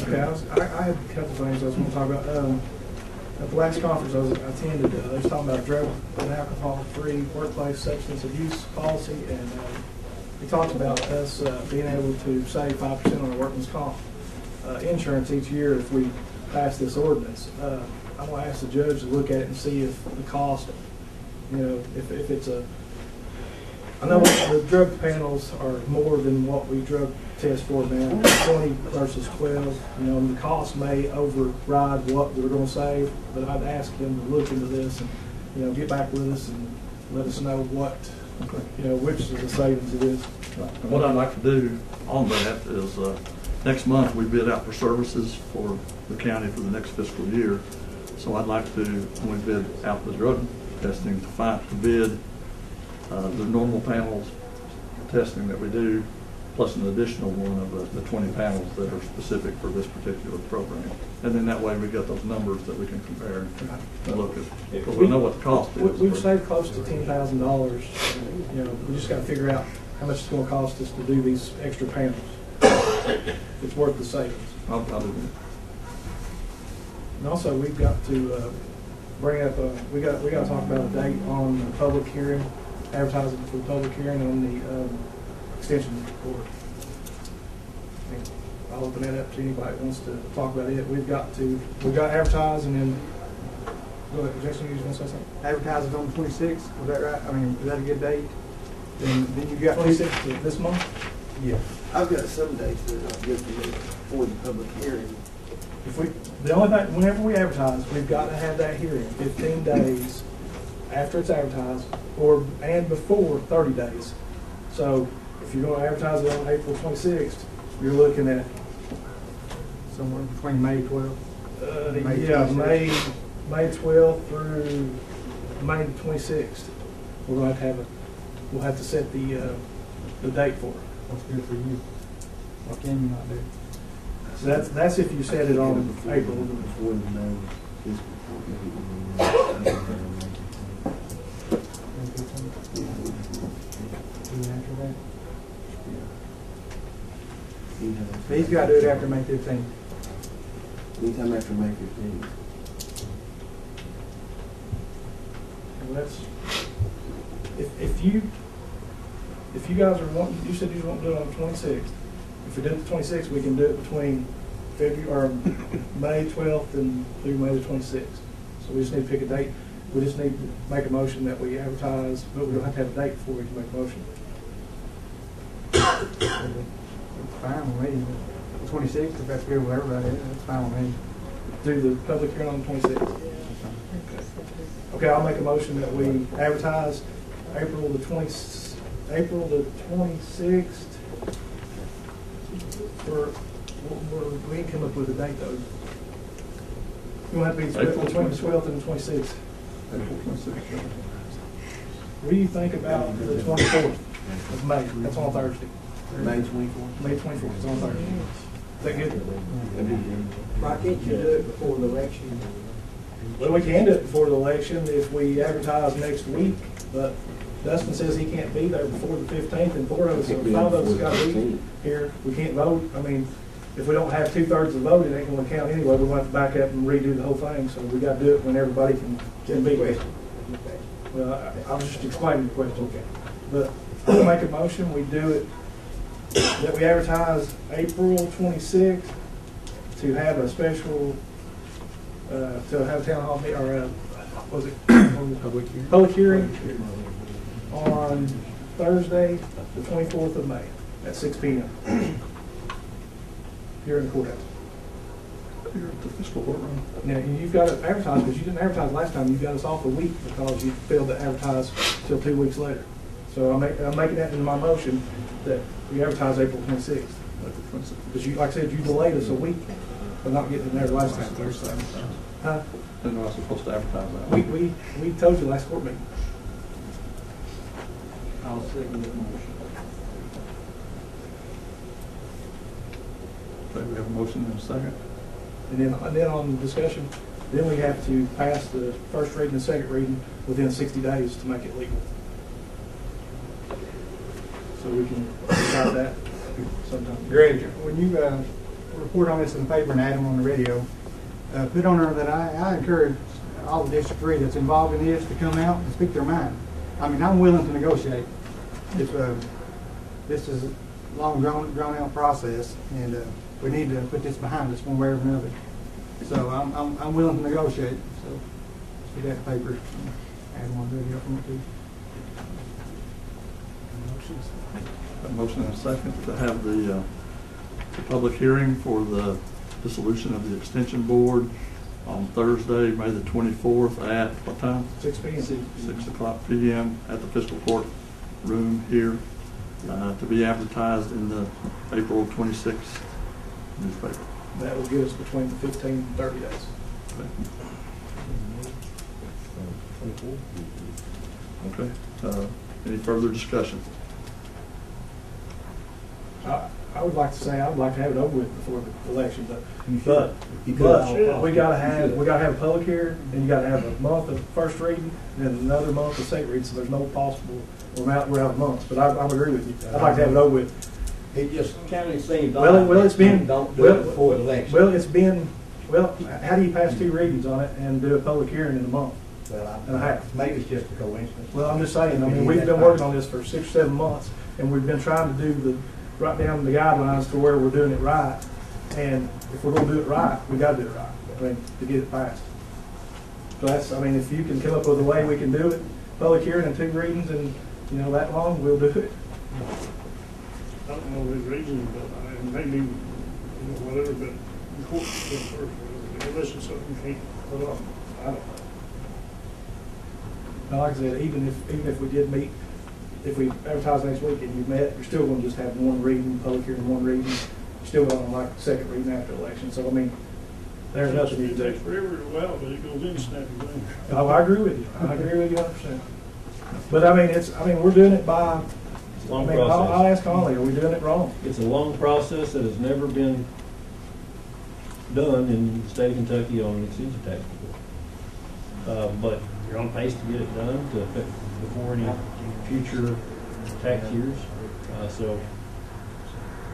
Okay, I was, I, I had a couple things I was gonna talk about. Um, at the last conference I was, I attended, uh, they was talking about drug and alcohol-free workplace substance abuse policy, and, uh, we talked about us, uh, being able to save five percent on our workman's comp, uh, insurance each year if we pass this ordinance. Uh, I'm gonna ask the judge to look at it and see if the cost, you know, if, if it's a, I know the drug panels are more than what we drug test for now, twenty versus twelve. You know, and the cost may override what we're gonna save, but I'd ask him to look into this and, you know, get back with us and let us know what, you know, which is the savings it is. And What I'd like to do on that is, uh, next month, we bid out for services for the county for the next fiscal year. So I'd like to, when we bid out the drug testing, to find, to bid uh, the normal panels testing that we do, plus an additional one of the, the twenty panels that are specific for this particular program. And then that way we get those numbers that we can compare and look at, because we know what the cost We- is. We've saved close to ten thousand dollars. You know, we just gotta figure out how much it's gonna cost us to do these extra panels. It's worth the savings. I'll, I'll do that. And also, we've got to uh, bring up, uh, we got, we got to talk about a date on the public hearing, advertising for the public hearing on the um, extension report. And I'll open that up to anybody that wants to talk about it. We've got to, we've got advertised and then, go ahead, Jason, you want to say something? Advertising on the twenty-sixth, was that right? I mean, is that a good date? Then, then you got. Twenty-sixth of this month? Yeah. I've got some dates that are good for me for the public hearing. If we, the only thing, whenever we advertise, we've got to have that hearing fifteen days after it's advertised, or, and before thirty days. So if you're gonna advertise it on April twenty-sixth, you're looking at, Somewhere between May twelfth. uh, May yeah, 26th. May, May twelfth through May twenty-sixth. We're gonna have to have a, we'll have to set the, uh, the date for it. What's good for you? What can you not do? So that's, that's if you set it on April. Before the May fiscal After that? Anytime- He's got to do it after May fifteenth. Anytime after May fifteenth. Well, that's, if, if you, if you guys are wanting, you said you want to do it on the twenty-sixth. If we do it the twenty-sixth, we can do it between February, or May twelfth and through May the twenty-sixth. So we just need to pick a date. We just need to make a motion that we advertise, but we don't have to have a date before we can make a motion. It's fine with me. The twenty-sixth, if that's good with everybody, that's fine with me. Do the public hearing on the twenty-sixth. Okay, I'll make a motion that we advertise April the twenty, April the twenty-sixth for, we- we ain't come up with a date though. You want to be April between the twelfth and the twenty-sixth. April twenty-sixth. What do you think about the twenty-fourth of May? That's on Thursday. May twenty-fourth? May twenty-fourth is on Thursday. Is that good? Why can't you do it before the election? Well, we can do it before the election if we advertise next week, but Dustin says he can't be there before the fifteenth, and four of us, Can't be five of us before the gotta be 15th. here. We can't vote. I mean, if we don't have two-thirds of the vote, it ain't gonna count anyway. We're gonna have to back up and redo the whole thing, so we gotta do it when everybody can, can be here. Well, I, I was just explaining the question. Okay. But I'll make a motion, we do it, that we advertise April twenty-sixth to have a special, uh, to have a town hall, meet- or, uh, what was it? *coughs* Public hearing. Public hearing on Thursday, the twenty-fourth of May, at six P M. Here in the courthouse. Here at the fiscal courtroom. Now, you've got to advertise, because you didn't advertise last time, you got us off a week because you failed to advertise till two weeks later. So I'm making, I'm making that in my motion that we advertise April twenty-sixth. Because you, like I said, you delayed us a week for not getting in there last time. Huh? Didn't know I was supposed to advertise that. We, we, we told you last court meeting. I'll second that motion. Okay, we have a motion and a second. And then, and then on the discussion, then we have to pass the first reading and second reading within sixty days to make it legal. So we can decide that sometime. Greg, when you, uh, report on this in the paper and add them on the radio, uh, put on there that I, I encourage all the District Three that's involved in this to come out and speak their mind. I mean, I'm willing to negotiate. If, uh, this is a long drawn, drawn out process and, uh, we need to put this behind us one way or another. So I'm, I'm, I'm willing to negotiate, so, get that paper, add them on the radio if you. A motion and a second to have the, uh, the public hearing for the dissolution of the extension board on Thursday, May the twenty-fourth at what time? Six P M. Six o'clock P M at the fiscal court room here, uh, to be advertised in the April twenty-sixth newspaper. That will get us between the fifteen and thirty days. Okay, uh, any further discussion? I, I would like to say, I would like to have it over with before the election, but, You should. but, You could. but we gotta have, we gotta have a public hearing, and you gotta have a month of first reading, and then another month of second reading, so there's no possible, we're out, we're out of months, but I, I would agree with you. I'd like to have it over with. It just kind of seems. Well, odd well, it's been, Don't do well, it before the election. Well, it's been, well, how do you pass two readings on it and do a public hearing in a month? Well, I- and a half. Maybe it's just a coincidence. Well, I'm just saying, I mean, we've been working on this for six, or seven months, and we've been trying to do the, write down the guidelines to where we're doing it right. And if we're gonna do it right, we gotta do it right, I mean, to get it passed. So that's, I mean, if you can come up with a way we can do it, public hearing and two readings and, you know, that long, we'll do it. I don't know the reason, but I, maybe, you know, whatever, but the court should go first, unless it's something you can't put off. I don't know. Now, like I said, even if, even if we did meet, if we advertise next week and you've met, you're still gonna just have one reading, public hearing, one reading. You're Still gonna like second reading after election, so I mean, there's nothing you It can takes do. forever to well, but it goes in snappy fingers. Oh, I agree with you. I agree with you hundred percent. But I mean, it's, I mean, we're doing it by, It's a I long mean, I'll, I'll process. ask Conley, are we doing it wrong? It's a long process that has never been done in the state of Kentucky on an extension tax before. Uh, but you're on pace to get it done to before any future tax years. Uh, so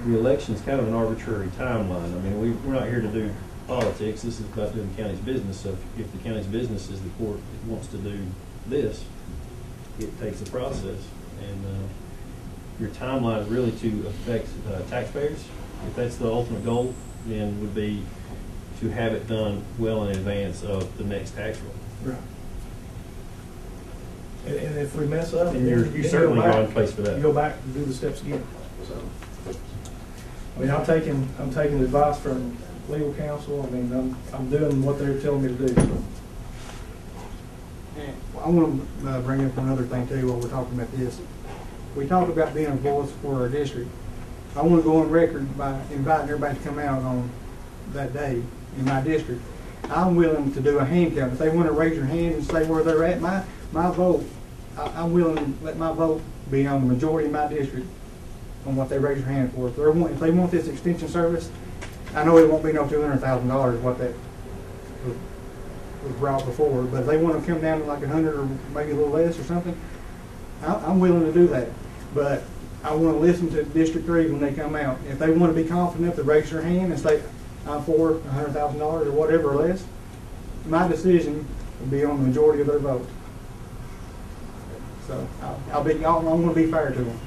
the election is kind of an arbitrary timeline. I mean, we, we're not here to do politics. This is about doing the county's business. So if, if the county's business is the court wants to do this, it takes a process. And, uh, your timeline is really to affect uh, taxpayers. If that's the ultimate goal, then would be to have it done well in advance of the next tax roll. Right. And, and if we mess up. And you're- then you go certainly are back. in place for that. You go back and do the steps again, so. I mean, I'm taking, I'm taking advice from legal counsel, I mean, I'm, I'm doing what they're telling me to do, so. And I want to uh, bring up one other thing too while we're talking about this. We talked about being a voice for our district. I want to go on record by inviting everybody to come out on that day in my district. I'm willing to do a hand count. If they want to raise their hand and say where they're at, my, my vote, I, I'm willing to let my vote be on the majority of my district on what they raise their hand for. If they want, if they want this extension service, I know it won't be no two hundred thousand dollars what that was brought before, but if they want to come down to like a hundred or maybe a little less or something, I, I'm willing to do that. But I want to listen to District Three when they come out. If they want to be confident enough to raise their hand and say, I'm for hundred thousand dollars or whatever or less, my decision will be on the majority of their vote. So I'll, I'll be, I'll, I'm going to be fair to them.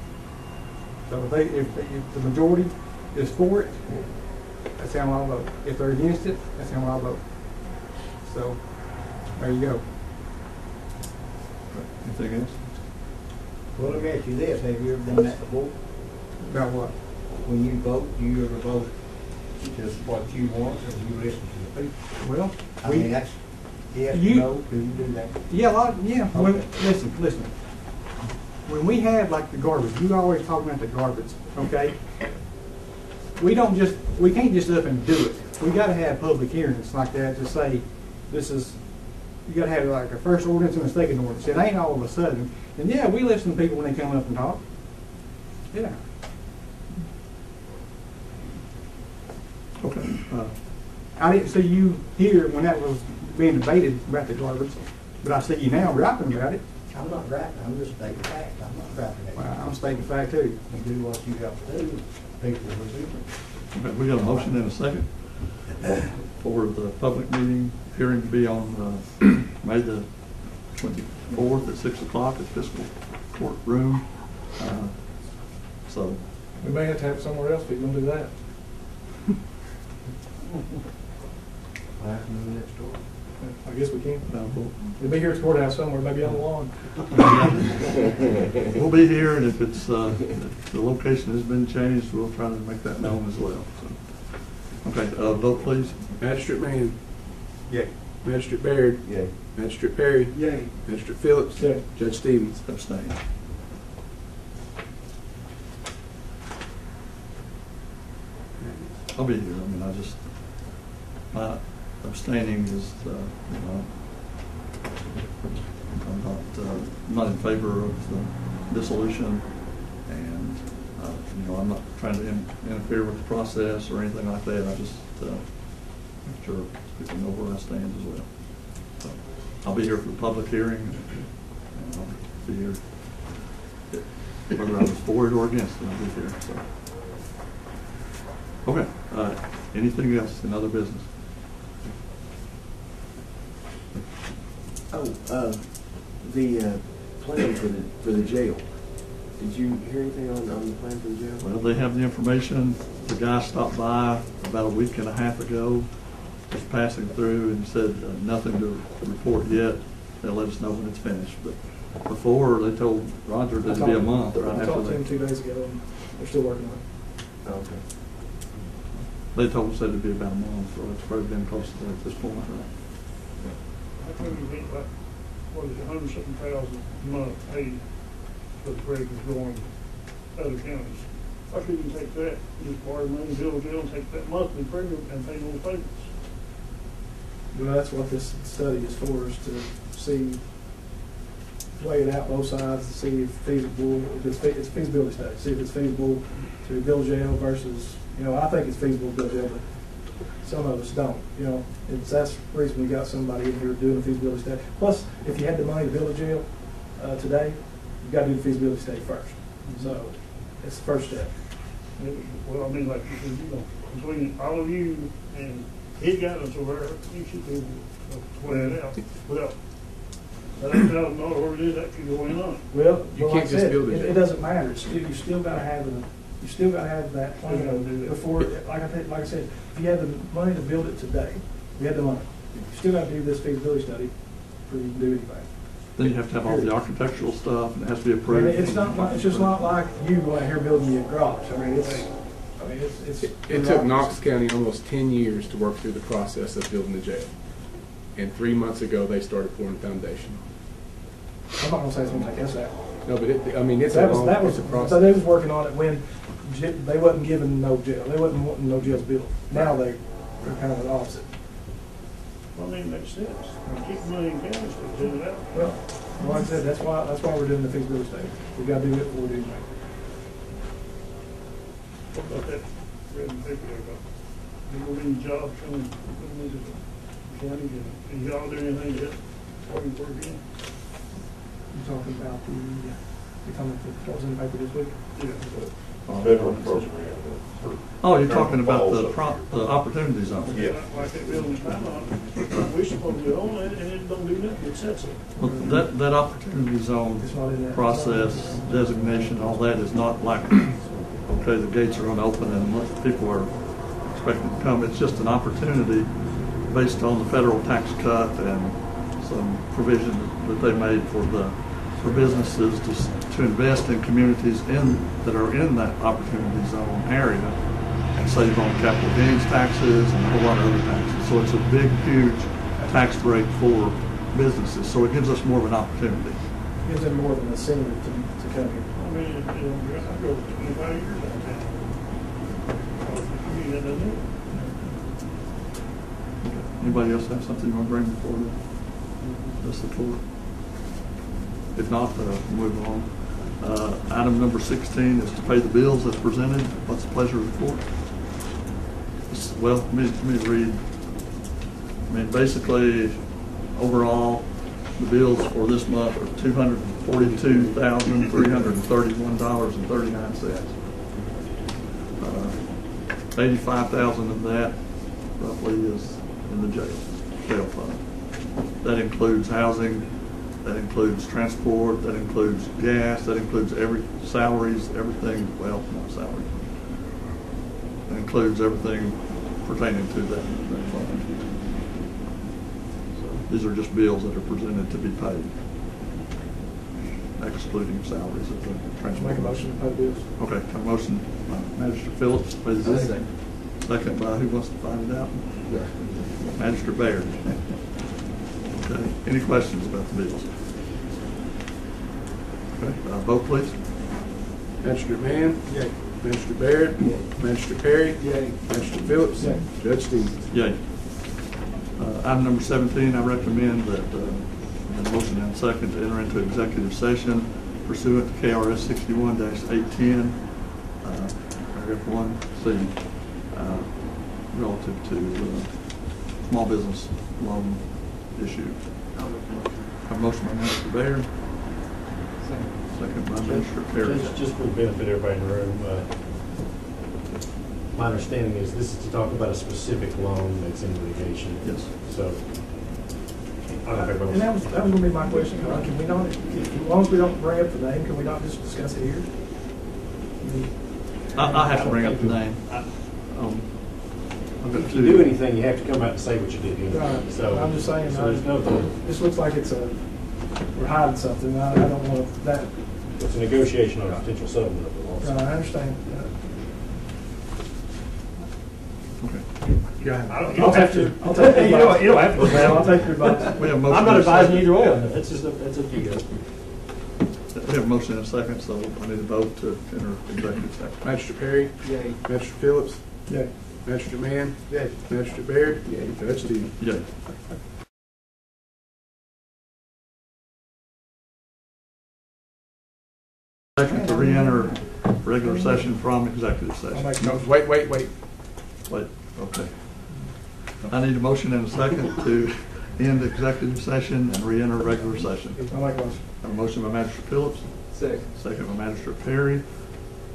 So if they, if, they- if the majority is for it, that's how I'll vote. If they're against it, that's how I'll vote. So, there you go. Anything else? Well, let me ask you this, have you ever done that before? About what? When you vote, do you ever vote just what you want, or do you listen to the people? Well, I we- mean, that's, yes, You- no, do you do that? Yeah, a lot, yeah, when, Okay. listen, listen. When we have like the garbage, you always talk about the garbage, okay? We don't just, we can't just up and do it. We gotta have public hearings like that to say, this is, you gotta have like a first ordinance and a second ordinance. It ain't all of a sudden. And yeah, we listen to people when they come up and talk. Yeah. Okay. Uh, I didn't see you here when that was being debated about the garbage, but I see you now rapping about it. I'm not rapping, I'm just stating facts, I'm not rapping at you. Well, I'm stating fact too. You do what you have to do, people will do it. Okay, we got a motion and a second for the public meeting, hearing to be on uh, May the twenty-fourth at six o'clock at fiscal court room. Uh, So, We may have to have it somewhere else if you're gonna do that. Well, that's moving next door. I guess we can. uh, we'll- We'll be here at the courthouse somewhere, maybe on the lawn. We'll be here, and if it's, uh, if the location has been changed, we'll try to make that known as well, so. Okay, uh, vote please. Magistrate Mann. Yay. Magistrate Baird. Yay. Magistrate Perry. Yay. Magistrate Phillips. Yay. Judge Stephens. Abstain. I'll be here, I mean, I just, my abstaining is, uh, you know, I'm not, uh, not in favor of the dissolution, and, uh, you know, I'm not trying to in- interfere with the process or anything like that, I just, uh, make sure people know where I stand as well. So, I'll be here for the public hearing, and I'll be here, whether I was for it or against it, I'll be here, so. Okay, uh, anything else in other business? Oh, uh, the, uh, plan for the, for the jail. Did you hear anything on, on the plan for the jail? Well, they have the information. The guy stopped by about a week and a half ago, just passing through and said uh, nothing to report yet. They'll let us know when it's finished. But before, they told Roger that it'd be a month right I talked to him two days ago, and they're still working on it. Oh, Okay. they told us that it'd be about a month, so it's probably been close to that at this point, right? How come you think, what, what is it, hundred something thousand a month paid for the breakers going to other counties. Why couldn't take that, just borrow money, build a and take that monthly premium and pay those payments? Well, that's what this study is for, is to see, weigh it out both sides, to see if feasible, if it's, fe- it's feasibility study, see if it's feasible to build jail versus, you know, I think it's feasible to build jail, but some of us don't, you know. It's, that's the reason we got somebody in here doing a feasibility study. Plus, if you had the money to build a jail, uh, today, you gotta do the feasibility study first. So, it's the first step. Well, I mean, like, you know, between all of you and he got us where you should be, weigh it out without, that eight thousand dollar, whatever it is, that could go in on. Well, You well, like can't just said, build a it, jail. it doesn't matter, it's still, you still gotta have the, you still gotta have that Still gotta do plan that. before, like I said, like I said, if you had the money to build it today, you had the money, you still gotta do this feasibility study before you can do anything. Then you have to have all the architectural stuff, and it has to be I mean, approved. it's not, like- it's just not like you going out here building your garage, I mean, it's, I mean, it's, it's. It it took Knox County almost ten years to work through the process of building the jail. And three months ago, they started pouring foundation. I'm not gonna say it's gonna take us out. No, but it, I mean, it's a That was, long, that was, it's a so process. they was working on it when j- they wasn't giving no jail, they wasn't wanting no jails built. Now they, they're kind of the opposite. Well, I mean, it makes sense. Keep the money in but do it. Well, like I said, that's why, that's why we're doing the feasibility study. We gotta do it before we do anything. What about that red and paper there about, you know, any jobs coming, coming into the county, and y'all do anything yet? Before you work in? You're talking about the, you're talking about what was in the paper this week? Yeah. Federal program. Oh, you're talking about the pro, the opportunity zone? Like like that building in Panama, we supposed to own it, and it don't do nothing, it sets. Well, that, that opportunity zone It's not in that. process, designation, all that is not like, okay, the gates are gonna open and people are expecting to come. It's just an opportunity based on the federal tax cut and some provision that they made for the, for businesses to, to invest in communities in, that are in that opportunity zone area and save on capital gains taxes and a whole lot of other taxes. So it's a big, huge tax break for businesses. So it gives us more of an opportunity. Gives them more of an incentive to, to come here. I mean, it- it- I drove twenty-five years downtown. I mean, that doesn't it? Anybody else have something you want to bring before the, this the court? If not, uh, move on. Uh, item number sixteen is to pay the bills as presented. What's the pleasure of the court? This- Well, let me, let me read. I mean, basically, overall, the bills for this month are two hundred and forty-two thousand, three hundred and thirty-one dollars and thirty-nine cents. Uh, Eighty-five thousand of that roughly is in the jail, jail fund. That includes housing, that includes transport, that includes gas, that includes every, salaries, everything, well, not salaries. That includes everything pertaining to that, that fund. So These are just bills that are presented to be paid, excluding salaries of the transport. Make a motion to pay bills. Okay, a motion by Magistrate Phillips, pay the bills. Second by, who wants to find it out? Magistrate Baird. *laughs* Okay, any questions about the bills? Okay, uh, vote please. Magistrate Mann? Yay. Magistrate Baird? Magistrate Perry? Yay. Magistrate Phillips? Yay. Judge Stephens? Yay. Uh, Item number 17, I recommend that, uh, a motion and second to enter into executive session pursuant to KRS 61-810, uh, paragraph 1C, uh, relative to uh, small business loan issue. A motion by Mr. Baird, second by Mr. Perry. Just, just for the benefit of everybody in the room, uh, my understanding is this is to talk about a specific loan that's in litigation. Yes. So, I don't know if everybody And that was, that was gonna be my question, uh, can we not, as long as we don't bring up the name, can we not just discuss it here? I mean, I, I have to bring up the name. Um, I've got If you do anything, you have to come out and say what you did anyway. Right, So, I'm just saying, So there's no, this looks like it's a, we're hiding something, I, I don't want that, it's a negotiation on a potential settlement of the No, lawsuit. I understand. Okay. Go ahead. I don't, you don't have to. I'll take your You don't, you don't have to. Well, I'll take your advice. We have motion I'm not advising second. either way on that. It's just, a- it's up to you guys. We have a motion and a second, so I need a vote to enter executive session. Magistrate Perry? Yay. Magistrate Phillips? Yeah. Magistrate Mann? Yay. Magistrate Baird? Judge Stephens? Yay. Second to re-enter regular session from executive I'll session. make a No, wait, wait, wait. Wait, okay. I need a motion and a second to end executive session and re-enter regular session. I'll make a motion. Have a motion by Magistrate Phillips, Second. second by Magistrate Perry.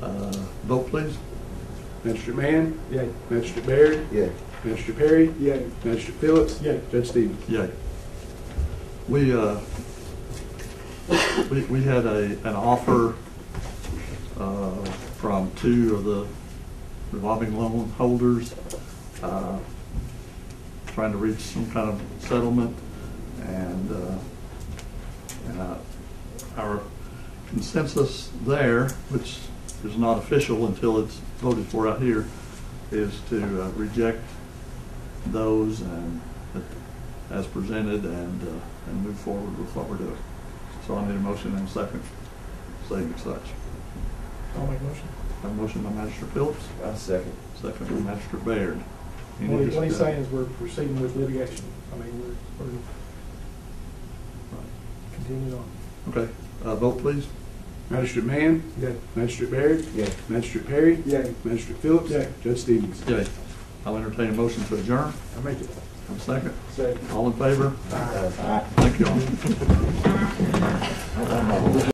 Uh, Vote, please. Magistrate Mann? Yay. Mr. Baird? Yeah. Mr. Perry? Yay. Mr. Phillips? Yay. Judge Stephens? Yay. We, uh, we, we had a, an offer, uh, from two of the revolving loan holders, uh, trying to reach some kind of settlement, and, uh, and uh, our consensus there, which is not official until it's voted for out here, is to uh, reject those and, as presented and, uh, and move forward with what we're doing. So I need a motion and a second saying such. I'll make a motion. Have a motion by Magistrate Phillips, I second. second by Magistrate Baird. Any What he- what he's saying is we're proceeding with litigation. I mean, we're, we're continuing on. Okay, uh, vote please. Magistrate Mann? Yay. Magistrate Baird? Yeah. Magistrate Perry? Yay. Magistrate Phillips? Yay. Judge Stephens? Yay. I'll entertain a motion to adjourn. I make it. Have a second. Second. All in favor? Aye. Thank you all. *laughs*